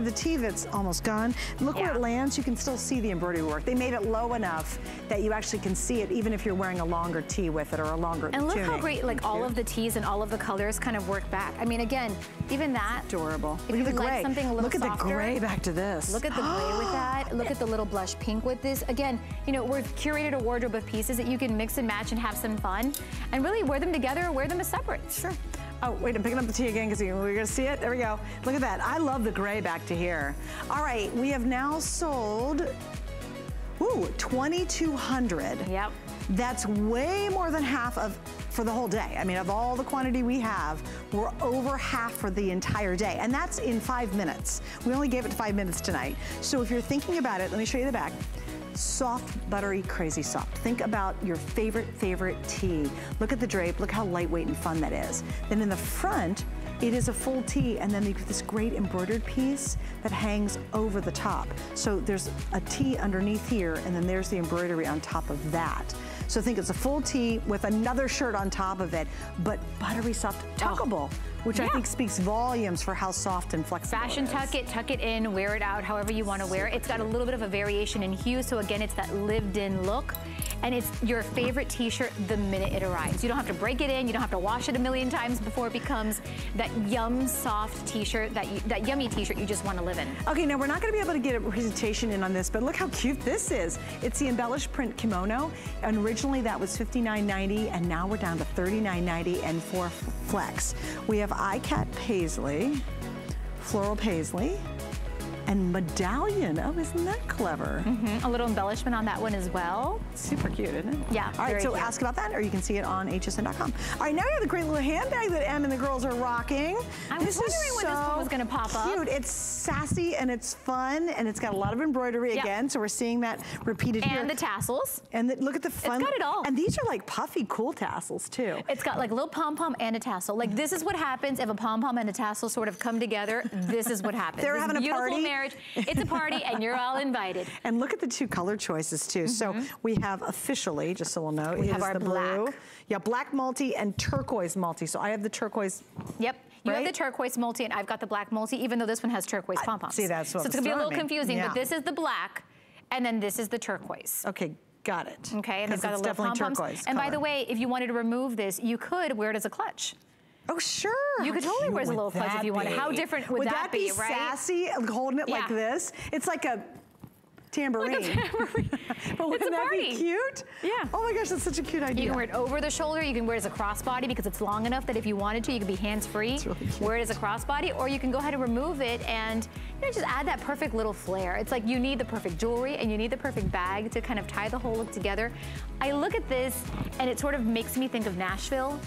the tee that's almost gone. Look where it lands, you can still see the embroidery work. They made it low enough that you actually can see it even if you're wearing a longer tee with it or a longer And look how great like all of the tees and all of the colors kind of work back. I mean, again, even that. Adorable. If Look at you the like gray. something a little Look at softer, the gray back to this. Look at the gray with that. Look at the little blush pink with this. Again, you know, we've curated a wardrobe of pieces that you can mix and match and have some fun and really wear them together or wear them as separate. Sure. Oh, wait, I'm picking up the tea again because we're gonna see it. There we go. Look at that. I love the gray back to here. All right, we have now sold, ooh, 2,200. Yep. That's way more than half of, for the whole day. I mean, of all the quantity we have, we're over half for the entire day. And that's in five minutes. We only gave it five minutes tonight. So if you're thinking about it, let me show you the back. Soft, buttery, crazy soft. Think about your favorite, favorite tee. Look at the drape, look how lightweight and fun that is. Then in the front, it is a full tee, and then you get this great embroidered piece that hangs over the top. So there's a tee underneath here, and then there's the embroidery on top of that. So think it's a full tee with another shirt on top of it, but buttery soft, oh, tuckable, which I think speaks volumes for how soft and flexible Fashion it is. tuck it, tuck it in, wear it out however you want to wear it. It's got a little bit of a variation in hue, so again, it's that lived in look. And it's your favorite t-shirt the minute it arrives. You don't have to break it in, you don't have to wash it a million times before it becomes that yum soft t-shirt, that, you, that yummy t-shirt you just want to live in. Okay, now we're not gonna be able to get a presentation in on this, but look how cute this is. It's the embellished print kimono, and originally that was $59.90, and now we're down to $39.90 and four f- flex. We have ikat paisley, floral paisley, and medallion. Oh, isn't that clever? Mm-hmm. A little embellishment on that one as well. Super cute, isn't it? Yeah, All right, so cute. ask about that, or you can see it on hsn.com. All right, now we have the great little handbag that Em and the girls are rocking. I was this is wondering when this one so was gonna pop up. Cute. It's sassy and it's fun, and it's got a lot of embroidery Yep. again. So we're seeing that repeated here. And the tassels. And the- look at the fun. It's got it all. And these are like puffy, cool tassels too. It's got like a little pom-pom and a tassel. Like this is what happens if a pom-pom and a tassel sort of come together. This is what happens. They're This having a party. marriage. It's a party and you're all invited. And look at the two color choices too. So we have officially, just so we'll know, Mm-hmm. We have our the blue. black. Yeah, black multi and turquoise multi. So I have the turquoise Yep. You have the turquoise multi and I've got the black multi, even though this one has turquoise pom-poms. see, that's what So it's gonna be a little confusing, Yeah. but this is the black and then this is the turquoise. Okay, got it. Okay, and it's 'Cause got a little pom-poms. And by the way, if you wanted to remove this, you could wear it as a clutch. Oh, sure. You could totally wear as a little clutch if that you wanted. How different would that be, be, right? sassy, holding it like this? It's like a tambourine. tambourine. but wouldn't It's a that be cute? Yeah. Oh my gosh, that's such a cute idea. You can wear it over the shoulder. You can wear it as a crossbody because it's long enough that if you wanted to, you could be hands-free. really wear it as a crossbody, or you can go ahead and remove it and you know just add that perfect little flair. It's like you need the perfect jewelry and you need the perfect bag to kind of tie the whole look together. I look at this and it sort of makes me think of Nashville.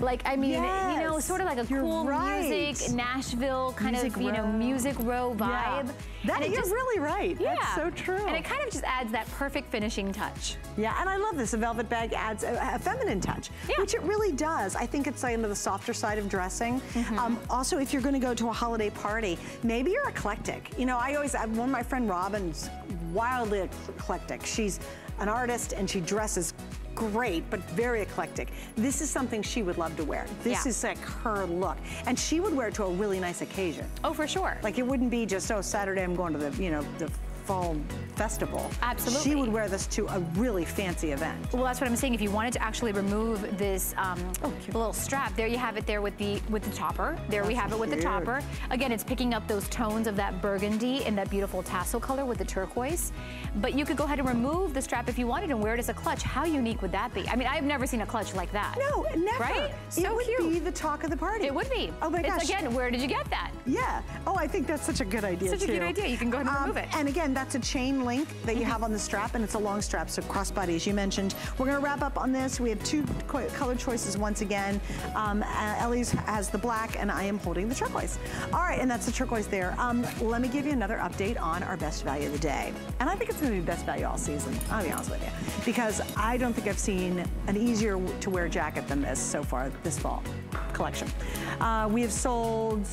Like I mean, you know, sort of like a you're cool right. music Nashville kind Music of you know music row Yeah. vibe. That, And you're just- really right. Yeah. That's so true. And it kind of just adds that perfect finishing touch. Yeah, and I love this. A velvet bag adds a, a feminine touch, Yeah. which it really does. I think it's like into the softer side of dressing. Mm-hmm. Um, also, if you're going to go to a holiday party, maybe you're eclectic. You know, I always, I- one of my friend Robin's wildly eclectic. She's an artist and she dresses great, but very eclectic. This is something she would love to wear. This Yeah. is like her look. And she would wear it to a really nice occasion. Oh, for sure. Like it wouldn't be just, oh, Saturday I'm going to the, you know, the fall festival. Absolutely. She would wear this to a really fancy event. Well, that's what I'm saying. If you wanted to actually remove this um, Oh, little strap, there you have it there with the with the topper. There we have it with the topper. Again, it's picking up those tones of that burgundy and that beautiful tassel color with the turquoise. But you could go ahead and remove the strap if you wanted and wear it as a clutch. How unique would that be? I mean, I've never seen a clutch like that. No, never. Right? it So would cute. be the talk of the party. It would be. Oh my It's, gosh. again, where did you get that? Yeah. Oh, I think that's such a good idea Such a good idea. You can go ahead and remove it. And again, that's a chain link that you have on the strap, and it's a long strap, so crossbody, as you mentioned. We're going to wrap up on this. We have two co- color choices once again. Um, uh, Ellie's has the black, and I am holding the turquoise. All right, and that's the turquoise there. Um, let me give you another update on our best value of the day, and I think it's going to be best value all season. I'll be honest with you, because I don't think I've seen an easier to wear jacket than this so far this fall collection. Uh, we have sold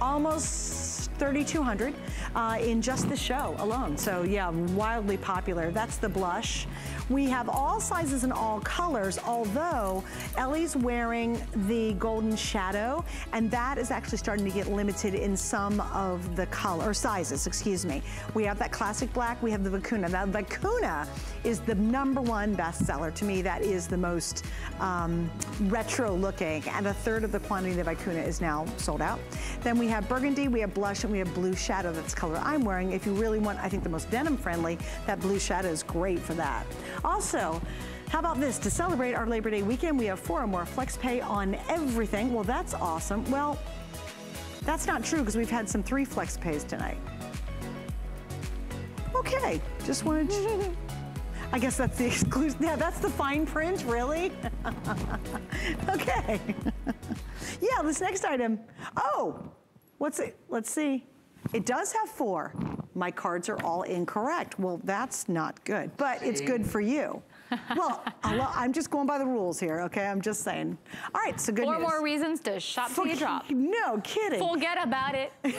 almost 3,200 uh, in just the show alone. So yeah, wildly popular. That's the blush. We have all sizes and all colors, although Ellie's wearing the golden shadow, and that is actually starting to get limited in some of the color or sizes, excuse me. We have that classic black, we have the Vicuna. Now, Vicuna is the number one bestseller. To me, that is the most um, retro looking, and a third of the quantity of Vicuna is now sold out. Then we have burgundy, we have blush, and we have blue shadow. That's the color I'm wearing. If you really want, I think the most denim friendly, that blue shadow is great for that. Also, how about this? To celebrate our Labor Day weekend, we have four or more flex pay on everything. Well, that's awesome. Well, that's not true because we've had some three flex pays tonight. Okay, just wanted to. I guess that's the exclusive. Yeah, that's the fine print, really? okay. yeah, this next item. Oh, what's it? Let's see. It does have four. My cards are all incorrect. Well, that's not good, but it's good for you. Well, I'm just going by the rules here, okay? I'm just saying. All right, so good Four news. more reasons to shop till you drop. No kidding. Forget about it.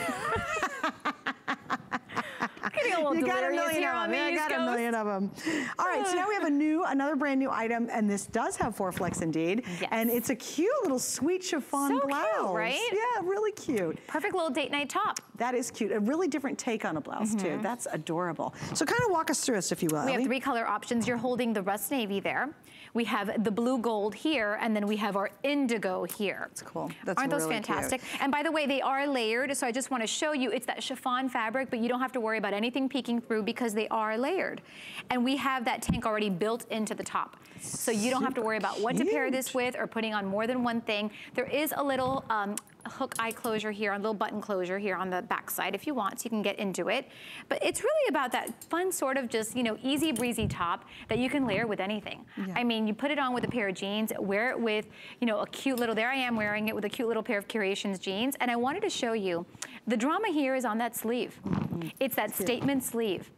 Getting a little You got a million of them. the Yeah, I got a million of them. All right, so now we have a new, another brand new item, and this does have four flex indeed. Yes. And it's a cute little sweet chiffon So cute, blouse. right? Yeah, really cute. Perfect little date night top. That is cute. A really different take on a blouse too. That's adorable. So kind of walk us through this, if you will. Mm-hmm. We have three color options. You're holding the rust navy there. We have the blue gold here, and then we have our indigo here. That's cool. That's Aren't those really cute. fantastic? And by the way, they are layered, so I just want to show you, it's that chiffon fabric, but you don't have to worry about anything peeking through because they are layered. And we have that tank already built into the top. So you don't have to worry about what to pair this with or putting on more than one thing. There is a little um, hook eye closure here, a little button closure here on the back side if you want, so you can get into it. But it's really about that fun sort of just, you know, easy breezy top that you can layer with anything. I mean, you put it on with a pair of jeans, wear it with, you know, a cute little, there I am wearing it with a cute little pair of Curations jeans. And I wanted to show you, the drama here is on that sleeve. Mm-hmm. It's that statement sleeve.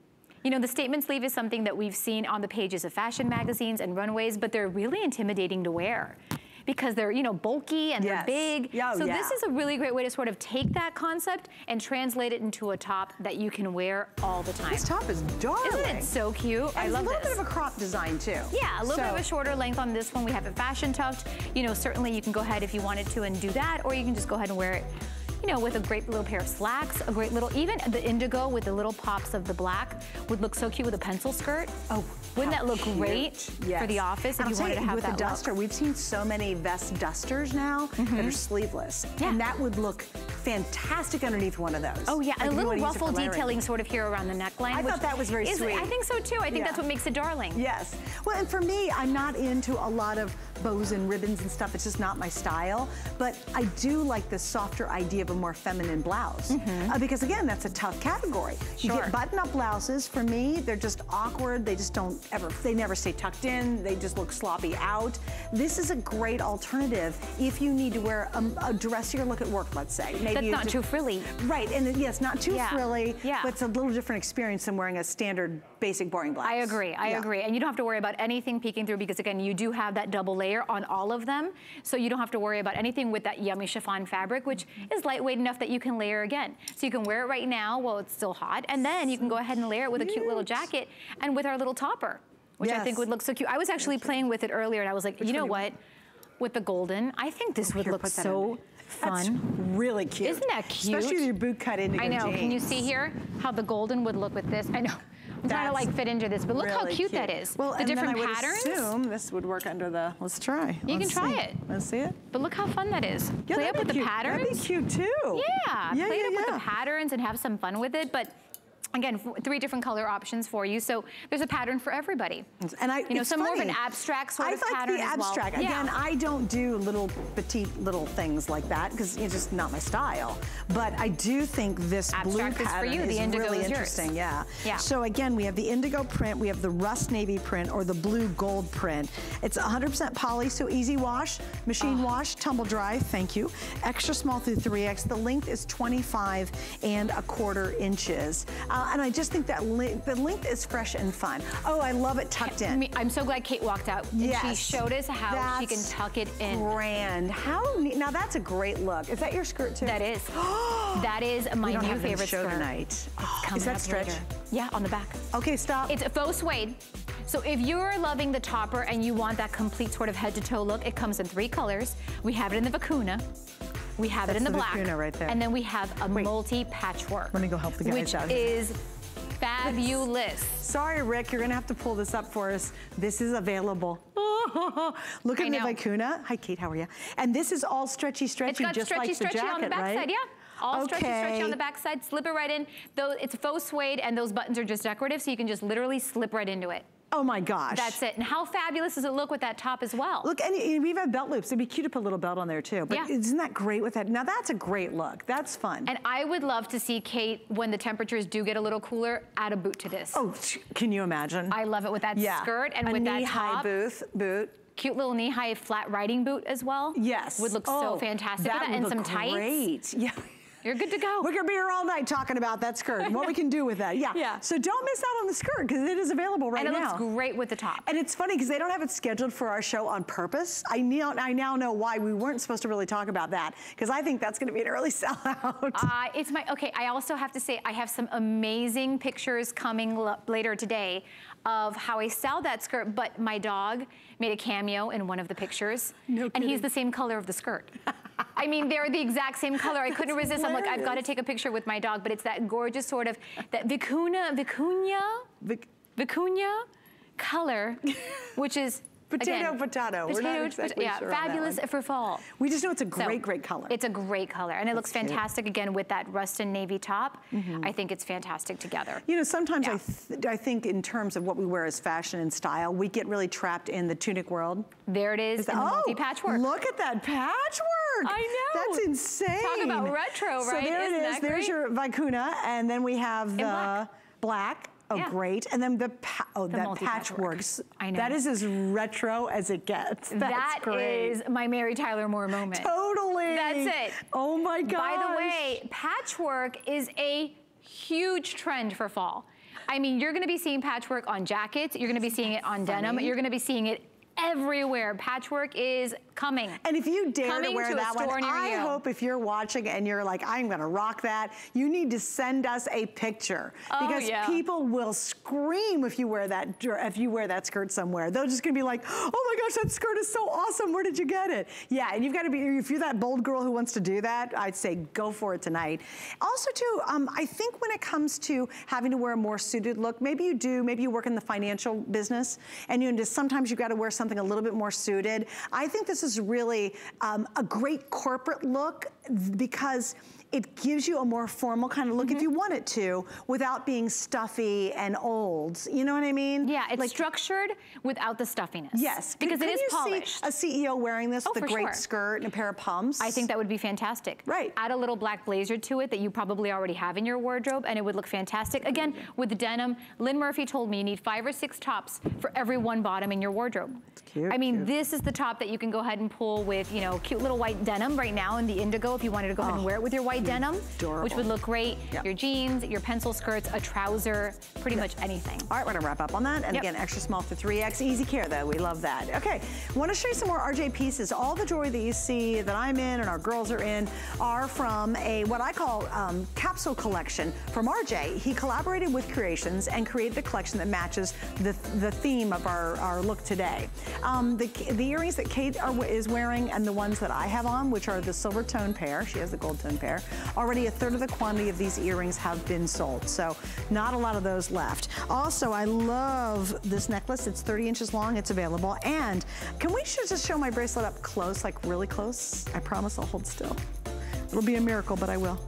You know, the statement sleeve is something that we've seen on the pages of fashion magazines and runways, but they're really intimidating to wear because they're, you know, bulky and Yes. they're big. Oh, so yeah. this is a really great way to sort of take that concept and translate it into a top that you can wear all the time. This top is darling. Isn't it so cute? I And love a little this. bit of a crop design too. Yeah, a little bit of a shorter length on this one. We have it fashion tucked. You know, certainly you can go ahead if you wanted to and do that, or you can just go ahead and wear it, you know, with a great little pair of slacks, a great little, even the indigo with the little pops of the black would look so cute with a pencil skirt. Oh, Wouldn't that look cute. great for the office if And you I'll wanted tell to have with that the look? duster, we've seen so many vest dusters now that are sleeveless, Mm-hmm. Yeah. and that would look fantastic underneath one of those. Oh yeah, Like a little wanna use it ruffle detailing sort of here around the neckline. I thought that was very is- sweet. I think so too. I think Yeah. that's what makes it darling. Yes. Well, and for me, I'm not into a lot of bows and ribbons and stuff. It's just not my style. But I do like the softer idea of a more feminine blouse. Uh, because again, that's a tough category. You Mm-hmm. Get button-up blouses, for me, they're just awkward. They just don't ever, they never stay tucked in. They just look sloppy out. This is a great alternative if you need to wear a, a dressier look at work, let's say. Maybe That's not too frilly. Right, and yes, not too Yeah. frilly, Yeah. but it's a little different experience than wearing a standard basic boring blouse. I agree. I Yeah. agree. And you don't have to worry about anything peeking through because again, you do have that double layer on all of them. So you don't have to worry about anything with that yummy chiffon fabric, which is lightweight enough that you can layer again. So you can wear it right now while it's still hot. And then you can go ahead and layer it with a cute little jacket and with our little topper, which I think would look so cute. I was actually playing with it earlier and I was like, you know what? with the golden. I think this would Here, look so fun. That's really cute. Isn't that cute? Especially with your boot cut indigo I know. Can you see here how the golden would look with this? I know. I'm trying to like fit into this, but look how really cute, that is. Well, the and different then I would assume this would work under the. Let's try. You Let's can try see. it. Let's see it. But look how fun that is. Yeah, Play up with the cute. patterns. That'd be cute too. Yeah, yeah, play yeah, it up with the patterns and have some fun with it. But again, three different color options for you. So there's a pattern for everybody. And I, You know, some more of an abstract sort I of like pattern the as well. abstract. Yeah. Again, I don't do little petite little things like that because it's just not my style. But I do think this Abstract blue is for pattern you. The indigo really is yours. interesting. Yeah. Yeah. So again, we have the indigo print, we have the rust navy print, or the blue gold print. It's 100% poly, so easy wash, machine wash, tumble dry. Thank you. Extra small through 3x. The length is 25 and a quarter inches, uh, and I just think that li- the length is fresh and fun. Oh, I love it tucked in. I'm so glad Kate walked out and she showed us how she can tuck it in. Grand. How neat. Now that's a great look. Is that your skirt too? That is. that is my we new favorite show skirt. tonight. Is that stretch? later. Yeah, on the back. Okay, stop. It's a faux suede. So if you're loving the topper and you want that complete sort of head to toe look, it comes in three colors. We have it in the vicuna. We have That's it in the, the black. right there. And then we have a Wait. multi-patchwork. Let me go help the guys which out here. is fabulous. Sorry, Rick, you're gonna have to pull this up for us. This is available. Look at the vicuna. Hi, Kate. How are you? And this is all stretchy, stretchy, It's got just stretchy, like the stretchy jacket, on the backside, right? yeah. All stretchy, stretchy on the backside. Slip it right in. Though it's faux suede and those buttons are just decorative, so you can just literally slip right into it. Oh my gosh. That's it. And how fabulous does it look with that top as well? Look, and and we have had belt loops. It'd be cute to put a little belt on there too. But Yeah. isn't that great with that? Now that's a great look. That's fun. And I would love to see Kate, when the temperatures do get a little cooler, add a boot to this. oh, can you imagine? I love it with that yeah. skirt and a with that knee-high top. booth, boot. Cute little knee-high flat riding boot as well. Yes. Would look Oh, so fantastic that that. And some look tights. Great. Yeah. You're good to go. We're gonna be here all night talking about that skirt and what we can do with that. Yeah. Yeah. So don't miss out on the skirt because it is available right now. and it now. looks great with the top. And it's funny because they don't have it scheduled for our show on purpose. I now, I now know why we weren't supposed to really talk about that because I think that's going to be an early sellout. Uh, it's my, okay, I also have to say I have some amazing pictures coming later today of how I styled that skirt, but my dog made a cameo in one of the pictures. No and he's the same color of the skirt. I mean, they're the exact same color. I couldn't resist. I'm like, I've got to take a picture with my dog, but it's that gorgeous sort of, that vicuna, vicuña, Vic- vicuña color, which is Potato, again, potato. We're not potato, exactly yeah, sure fabulous for fall. we just know it's a So, great, great color. It's a great color, and it looks cute. fantastic again with that rust and navy top. Mm-hmm. I think it's fantastic together. you know, sometimes I, th- I think in terms of what we wear as fashion and style, we get really trapped in the tunic world. There it is in the oh, multi-patchwork. Look at that patchwork. I know. That's insane. Talk about retro, so right? there Isn't it is. There's great? your vicuna, and then we have the black. black. Oh, Yeah. great. And then the, pa- oh, that multi-patchwork. I know. That is as retro as it gets. That's That great. is my Mary Tyler Moore moment. Totally. That's it. Oh my gosh. By the way, patchwork is a huge trend for fall. I mean, you're gonna be seeing patchwork on jackets, you're gonna be seeing it on denim, you're gonna be seeing it everywhere. Patchwork is coming. And if you dare Coming to wear to a that one, I you. hope if you're watching and you're like, I'm gonna rock that, you need to send us a picture. Oh, because yeah. people will scream if you wear that if you wear that skirt somewhere. They're just gonna be like, oh my gosh, that skirt is so awesome. Where did you get it? Yeah, and you've got to be, if you're that bold girl who wants to do that, I'd say go for it tonight. Also too, um, I think when it comes to having to wear a more suited look, maybe you do, maybe you work in the financial business and you just sometimes you've got to wear something a little bit more suited. I think this is really um, a great corporate look because it gives you a more formal kind of look Mm-hmm. if you want it to without being stuffy and old. You know what I mean? Yeah, it's Like- structured without the stuffiness. Yes, Because Could- it is could you polished. See a CEO wearing this Oh, with a great sure. skirt and a pair of pumps. I think that would be fantastic. Right. Add a little black blazer to it that you probably already have in your wardrobe and it would look fantastic. Again, with the denim, Lynn Murphy told me you need five or six tops for every one bottom in your wardrobe. cute, I mean, cute. this is the top that you can go ahead and pull with, you know, cute little white denim right now in the indigo if you wanted to go ahead and wear it with your white denim, Adorable. which would look great. Yep. Your jeans, your pencil skirts, a trouser, pretty much anything. All right, we're gonna wrap up on that. And Yep. again, extra small for 3X. Easy care though, we love that. Okay, wanna show you some more RJ pieces. All the jewelry that you see that I'm in and our girls are in are from a, what I call um, capsule collection from RJ. He collaborated with Curations and created a collection that matches the, the theme of our, our look today. Um, the, the earrings that Kate are, is wearing and the ones that I have on, which are the silver tone pair, she has the gold tone pair, already a third of the quantity of these earrings have been sold. So not a lot of those left. Also, I love this necklace. It's 30 inches long, it's available. And can we just show my bracelet up close, like really close? I promise I'll hold still. It'll be a miracle, but I will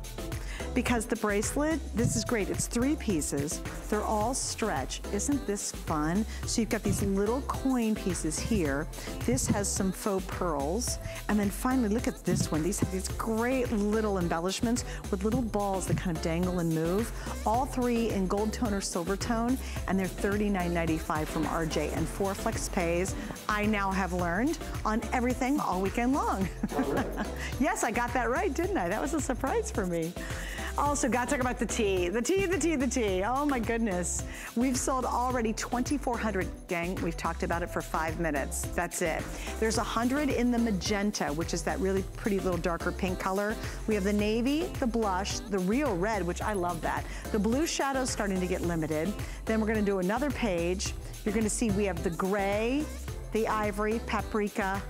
because the bracelet, this is great. It's three pieces. They're all stretch. Isn't this fun? So you've got these little coin pieces here. This has some faux pearls. And then finally, look at this one. These have these great little embellishments with little balls that kind of dangle and move. All three in gold tone or silver tone. And they're $39.95 from RJ and four flex pays. I now have learned on everything all weekend long. yes, I got that right, didn't I? That was a surprise for me. Also, got to talk about the tea. The tea, the tea, the tea. Oh my goodness. We've sold already 2,400. Gang, we've talked about it for five minutes. That's it. There's 100 in the magenta, which is that really pretty little darker pink color. We have the navy, the blush, the real red, which I love that. The blue shadow's starting to get limited. Then we're gonna do another page. You're gonna see we have the gray, the ivory, paprika,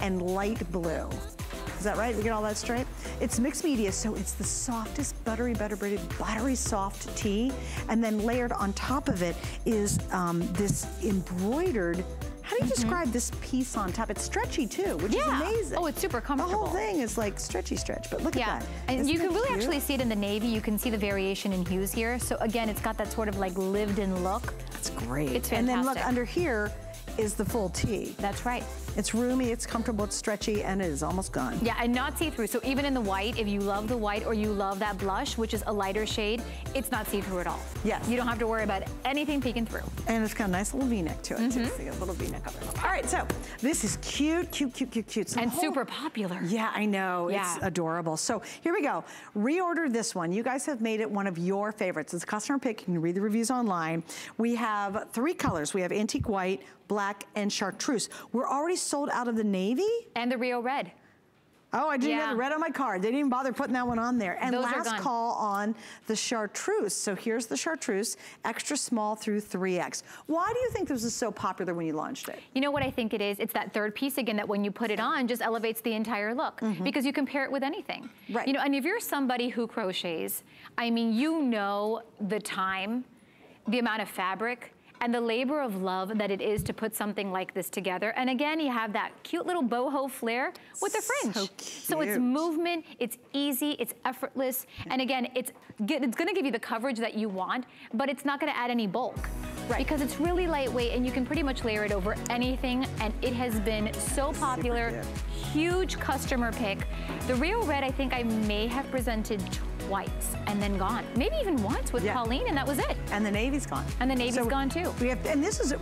and light blue. Is that right? We get all that straight? It's mixed media, so it's the softest, buttery, butter braided, buttery soft tea. And then layered on top of it is um, this embroidered, how do you describe this piece on top? It's stretchy too, which. Yeah. is amazing. Oh, it's super comfortable. The whole thing is like stretchy stretch, but look Yeah, at that. and Isn't you can really cute? actually see it in the navy. You can see the variation in hues here. So again, it's got that sort of like lived-in look. That's great. It's fantastic. And then look, under here is the full tee. That's right. It's roomy, it's comfortable, it's stretchy, and it is almost gone. Yeah, and not see-through. So even in the white, if you love the white or you love that blush, which is a lighter shade, it's not see-through at all. Yes. You don't have to worry about anything peeking through. And it's got a nice little V-neck to it, Mm-hmm. too. So a little V-neck up there. All right, so this is cute, cute, cute, cute, cute. So And whole- super popular. Yeah, I know. Yeah. It's adorable. So here we go. Reorder this one. You guys have made it one of your favorites. It's a customer pick. You can read the reviews online. We have three colors. We have antique white, black, and chartreuse. We're already sold out of the navy. And the Rio Red. Oh, I didn't Yeah. have the red on my card. They didn't even bother putting that one on there. And Those last call on the chartreuse. So here's the chartreuse, extra small through 3X. Why do you think this was so popular when you launched it? You know what I think it is? It's that third piece again that when you put it on just elevates the entire look mm-hmm. because you can pair it with anything. Right. You know, and if you're somebody who crochets, I mean, you know the time, the amount of fabric, and the labor of love that it is to put something like this together. And again, you have that cute little boho flare with the fringe. So So it's movement, it's easy, it's effortless, and again, it's it's gonna give you the coverage that you want, but it's not gonna add any bulk. Right. Because it's really lightweight and you can pretty much layer it over anything, and it has been so popular. Huge customer pick. The Rio Red, I think I may have presented twice and then gone. Maybe even once with Yeah. Colleen, and that was it. And the navy's gone. And the navy's gone, too. We have, and this is,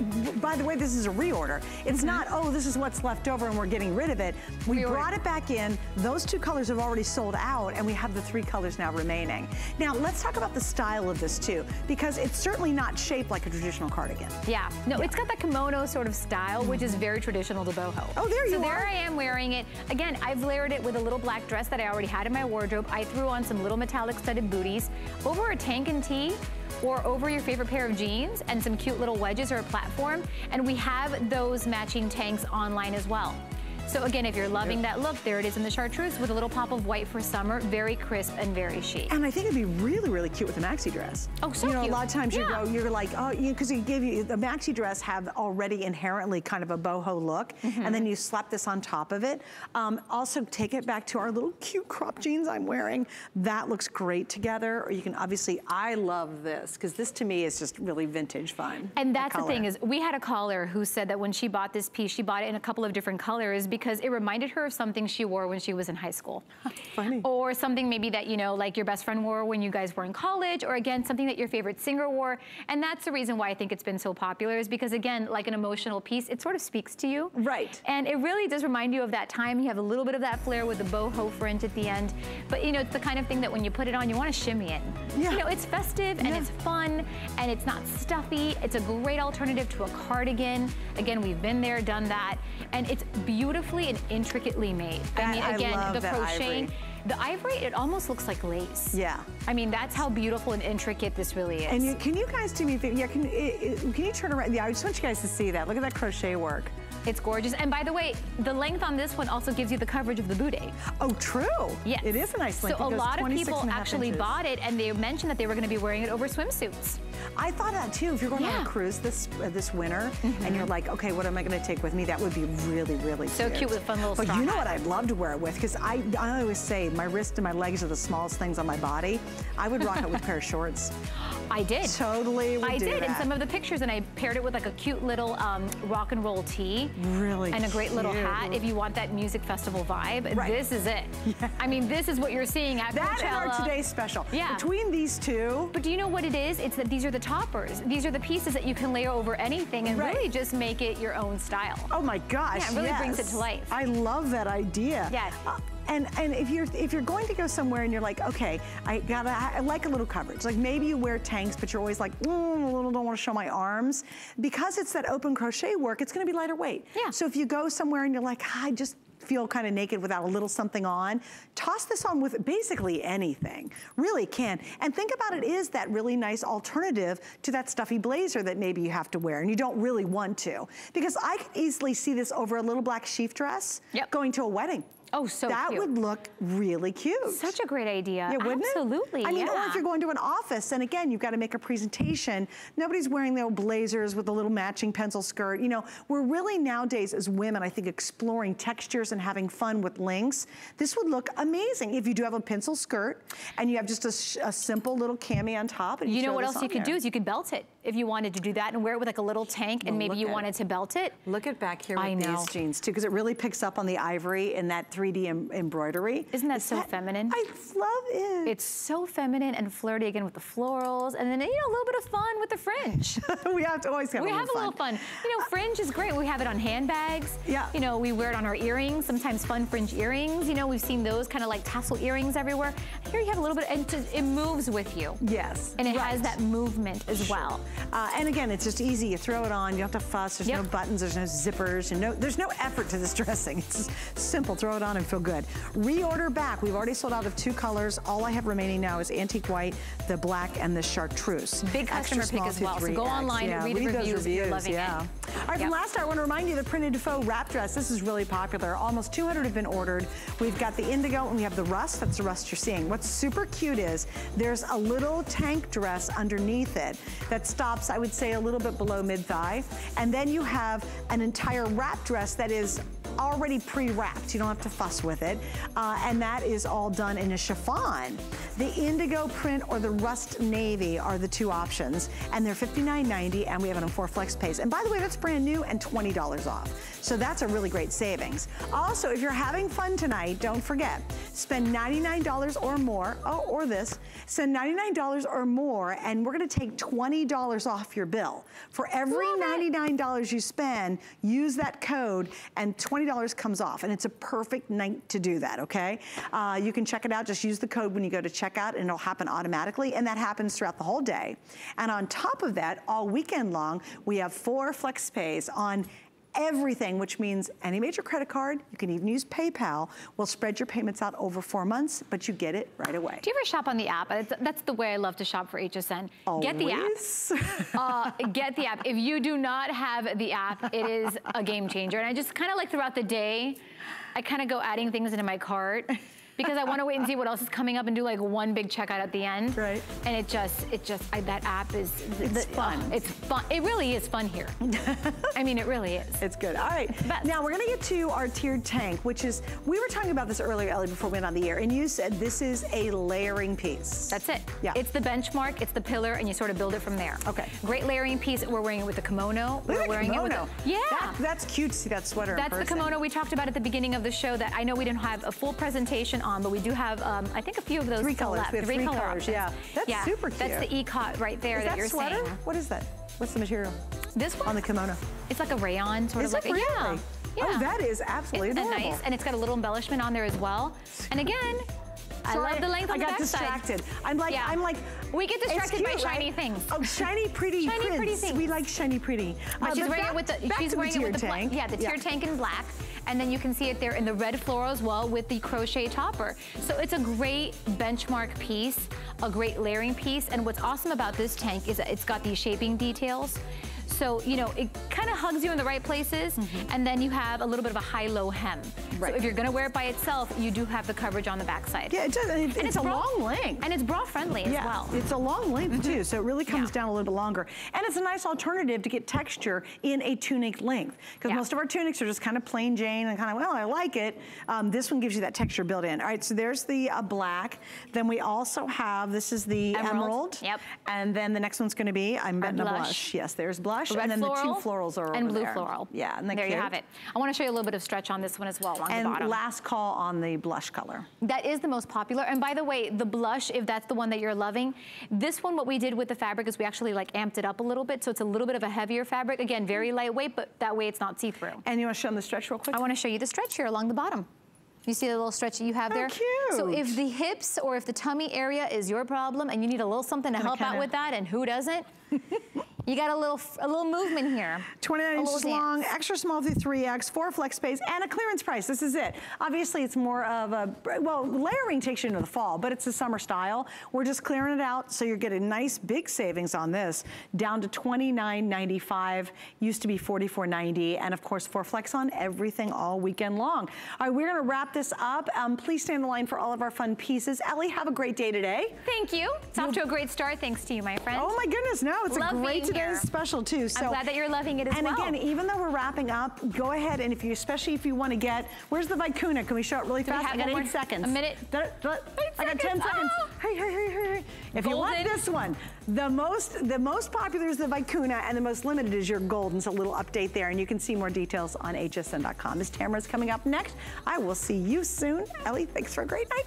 by the way, this is a reorder. It's Mm-hmm. not, oh, this is what's left over and we're getting rid of it. We Reorder. brought it back in. Those two colors have already sold out and we have the three colors now remaining. Now, let's talk about the style of this too, because it's certainly not shaped like a traditional cardigan. Yeah, no, it's got that kimono sort of style, which is very traditional to boho. Oh, there you so you there. I am wearing it. Again, I've layered it with a little black dress that I already had in my wardrobe. I threw on some little metallic studded booties over a tank and tee or over your favorite pair of jeans and some cute little wedges or a platform. And we have those matching tanks online as well. So again, if you're loving that look, there it is in the chartreuse with a little pop of white for summer, very crisp and very chic. And I think it'd be really, really cute with a maxi dress. Oh, so You know, cute. a lot of times you go, you're like, oh, because you, give you, the maxi dress have already inherently kind of a boho look, Mm-hmm. and then you slap this on top of it. Um, also, take it back to our little cute crop jeans I'm wearing. That looks great together. Or you can obviously, I love this, because this to me is just really vintage fun. And that's the color. thing is, we had a caller who said that when she bought this piece, she bought it in a couple of different colors because it reminded her of something she wore when she was in high school. Funny. Or something maybe that, you know, like your best friend wore when you guys were in college, or again, something that your favorite singer wore. And that's the reason why I think it's been so popular is because again, like an emotional piece, it sort of speaks to you. Right. And it really does remind you of that time. You have a little bit of that flair with the boho fringe at the end. But you know, it's the kind of thing that when you put it on, you want to shimmy it. Yeah. You know, it's festive and Yeah. it's fun and it's not stuffy. It's a great alternative to a cardigan. Again, we've been there, done that. And it's beautifully and intricately made. I That- mean, I again, love the crocheting. ivory. The ivory, it almost looks like lace. Yeah. I mean, that's how beautiful and intricate this really is. And you, can you guys do me a favor? Yeah, can, i- i- can you turn around? Yeah, I just want you guys to see that. Look at that crochet work. It's gorgeous. And by the way, the length on this one also gives you the coverage of the boot Oh, true. Yes. It is a nice length. So a lot of people and a half actually inches. bought it and they mentioned that they were going to be wearing it over swimsuits. I thought that too. If you're going on a cruise this uh, this winter and you're like, okay, what am I going to take with me? That would be really, really So cute with a fun little But you know hat. what I'd love to wear it with? Because I, I always say my wrist and my legs are the smallest things on my body. I would rock it with a pair of shorts. I did. Totally I did in some of the pictures, and I paired it with like a cute little um, rock and roll tee. Really And a great little hat if you want that music festival vibe. Right. This is it. I mean, this is what you're seeing at That Coachella. our today's special. Yeah. Between these two, But do you know what it is? It's that these are the toppers. These are the pieces that you can layer over anything and Right. really just make it your own style. Oh my gosh! Yeah, it really brings it to life. I love that idea. Yes. Uh, and and if you're if you're going to go somewhere and you're like, okay, I gotta I like a little coverage. Like maybe you wear tanks, but you're always like, mm, a little don't want to show my arms because it's that open crochet work. It's going to be lighter weight. Yeah. So if you go somewhere and you're like, "Ah, I just feel kind of naked without a little something on, toss this on with basically anything. Really can. And think about it is that really nice alternative to that stuffy blazer that maybe you have to wear and you don't really want to. Because I could easily see this over a little black sheath dress Yep. going to a wedding. Oh, so That cute. would look really cute. Such a great idea. Yeah, wouldn't Absolutely. it? I mean, or if you're going to an office, and again, you've got to make a presentation. Nobody's wearing their blazers with a little matching pencil skirt. You know, we're really nowadays as women, I think, exploring textures and having fun with links. This would look amazing if you do have a pencil skirt and you have just a, sh- a simple little cami on top. And you, You know what else you on could do is you could belt it if you wanted to do that and wear it with like a little tank and Well, maybe you wanted it. to belt it. Look at back here with I know. these jeans too, because it really picks up on the ivory and that 3D em- embroidery. Isn't that Is so feminine? I love it. It's so feminine and flirty again with the florals and then you know a little bit of fun with the fringe. we have to always have we a have a little fun. You know, fringe is great. We have it on handbags. Yeah. You know, we wear it on our earrings, sometimes fun fringe earrings. You know, we've seen those kind of like tassel earrings everywhere. Here you have a little bit, and it moves with you. Yes. And it right. has that movement as well. Uh, and again, it's just easy. You throw it on. You don't have to fuss. There's no buttons. There's no zippers. And no, there's no effort to this dressing. It's simple. Throw it on and feel good. Reorder back. We've already sold out of two colors. All I have remaining now is antique white, the black, and the chartreuse. Big Extra customer pick as well. So 3X. go online, yeah, read the those reviews if you're loving it. yeah. All right, Yep. from last hour, I want to remind you the printed faux wrap dress. This is really popular. Almost 200 have been ordered. We've got the indigo and we have the rust. That's the rust you're seeing. What's super cute is there's a little tank dress underneath it that stops, I would say, a little bit below mid-thigh. And then you have an entire wrap dress that is already pre-wrapped. You don't have to fuss with it. Uh, and that is all done in a chiffon. The indigo print or the rust navy are the two options. And they're $59.90 and we have it on four flex pays. And by the way, that's brand new and $20 off. So that's a really great savings. Also, if you're having fun tonight, don't forget, spend $99 or more, oh, or this, spend $99 or more and we're gonna take $20 off your bill. For every $99 you spend, use that code and $20 comes off. And it's a perfect night to do that, okay? Uh, you can check it out, just use the code when you go to checkout and it'll happen automatically. And that happens throughout the whole day. And on top of that, all weekend long, we have four flex pays on everything, which means any major credit card, you can even use PayPal, will spread your payments out over four months, but you get it right away. Do you ever shop on the app? That's, the way I love to shop for HSN. Always. Get the app. Uh, get the app. If you do not have the app, it is a game changer. And I just kind of like throughout the day, I kind of go adding things into my cart. Because I want to wait and see what else is coming up and do like one big checkout at the end. Right. And it just, it just, I, that app is, It's fun. oh, it's fun. It really is fun here. I mean, it really is. It's good. All right. Now we're gonna get to our tiered tank, which is, we were talking about this earlier, Ellie, before we went on the air, and you said this is a layering piece. That's it. Yeah. It's the benchmark, it's the pillar, and you sort of build it from there. Okay. Great layering piece. We're wearing it with the kimono. Look We're wearing kimono. it with the, yeah. That- that's cute to see that sweater That's the kimono we talked about at the beginning of the show that I know we didn't have a full presentation on, but we do have, um, I think, a few of those Three still colors. left. We have three color colors, options. yeah. That's super cute. That's the ikat right there Is that, that you're sweater? saying. What is that? What's the material This one? on the kimono? It's like a rayon, sort Is of like really? yeah. Yeah. Oh, that is absolutely Isn't adorable. nice? And it's got a little embellishment on there as well. And again, I love the length I on the got distracted. I'm like, Yeah. I'm like. We get it's distracted by cute, shiny right? things. Oh, shiny, pretty Shiny, prints. pretty things. We like shiny, pretty. But Uh, she's wearing back- it with the she's wearing the it with the tank. yeah the tier tank in black, and then you can see it there in the red floral as well with the crochet topper. So it's a great benchmark piece, a great layering piece, and what's awesome about this tank is that it's got these shaping details. So, you know, it kind of hugs you in the right places, and then you have a little bit of a high-low hem. Mm-hmm. Right. So if you're gonna wear it by itself, you do have the coverage on the backside. Yeah, it does. and It's, it's a bra- long length. And it's bra-friendly as yeah, well. Mm-hmm. it's a long length too, so it really comes Yeah. down a little bit longer. And it's a nice alternative to get texture in a tunic length. Because Yeah. most of our tunics are just kind of plain Jane and kind of, well, I like it. Um, this one gives you that texture built in. All right, so there's the uh, black. Then we also have, this is the Emerald. emerald. Yep. And then the next one's gonna be, I'm betting a blush. blush. Yes, there's blush. Red and then floral the two florals are and blue there. floral. Yeah, and there you have it. I want to show you a little bit of stretch on this one as well along And the bottom. last call on the blush color. That is the most popular. And by the way, the blush, if that's the one that you're loving, this one, what we did with the fabric is we actually like amped it up a little bit. So it's a little bit of a heavier fabric. Again, very lightweight, but that way it's not see-through. And you wanna show them the stretch real quick? I want to show you the stretch here along the bottom. You see the little stretch that you have How there? So if the hips or if the tummy area is your problem and you need a little something to help out with that, and who doesn't? you got a little a little movement here. 29 inches long, extra small through 3X, four flex pays, and a clearance price. This is it. Obviously, it's more of a, well, layering takes you into the fall, but it's a summer style. We're just clearing it out, so you're getting nice big savings on this, down to $29.95, used to be $44.90, and of course, four flex on everything all weekend long. All right, we're gonna wrap this up. Um, please stand in the line for all of our fun pieces. Ellie, have a great day today. Thank you. It's off to a great start thanks to you, my friend. Oh my goodness, no, it's Love a great being today's special too. So, I'm glad that you're loving it as and well. And again, even though we're wrapping up, go ahead and if you, especially if you want to get, where's the Vicuna? Can we show it really fast? I got eight more- seconds. a minute? I got 10 seconds. seconds. Oh. Hey, hey, hurry, hurry. If you want this one, the most, the most popular is the Vicuna and the most limited is your golden. So a little update there and you can see more details on hsn.com. Miss Tamara's coming up next. I will see you soon. Ellie, thanks for a great night.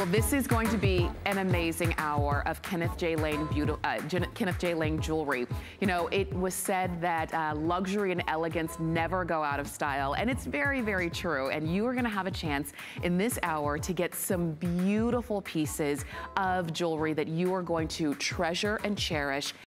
Well, this is going to be an amazing hour of Kenneth J. Lane uh, Kenneth J. Lane jewelry. You know, it was said that uh, luxury and elegance never go out of style, and it's very, very true. And you are going to have a chance in this hour to get some beautiful pieces of jewelry that you are going to treasure and cherish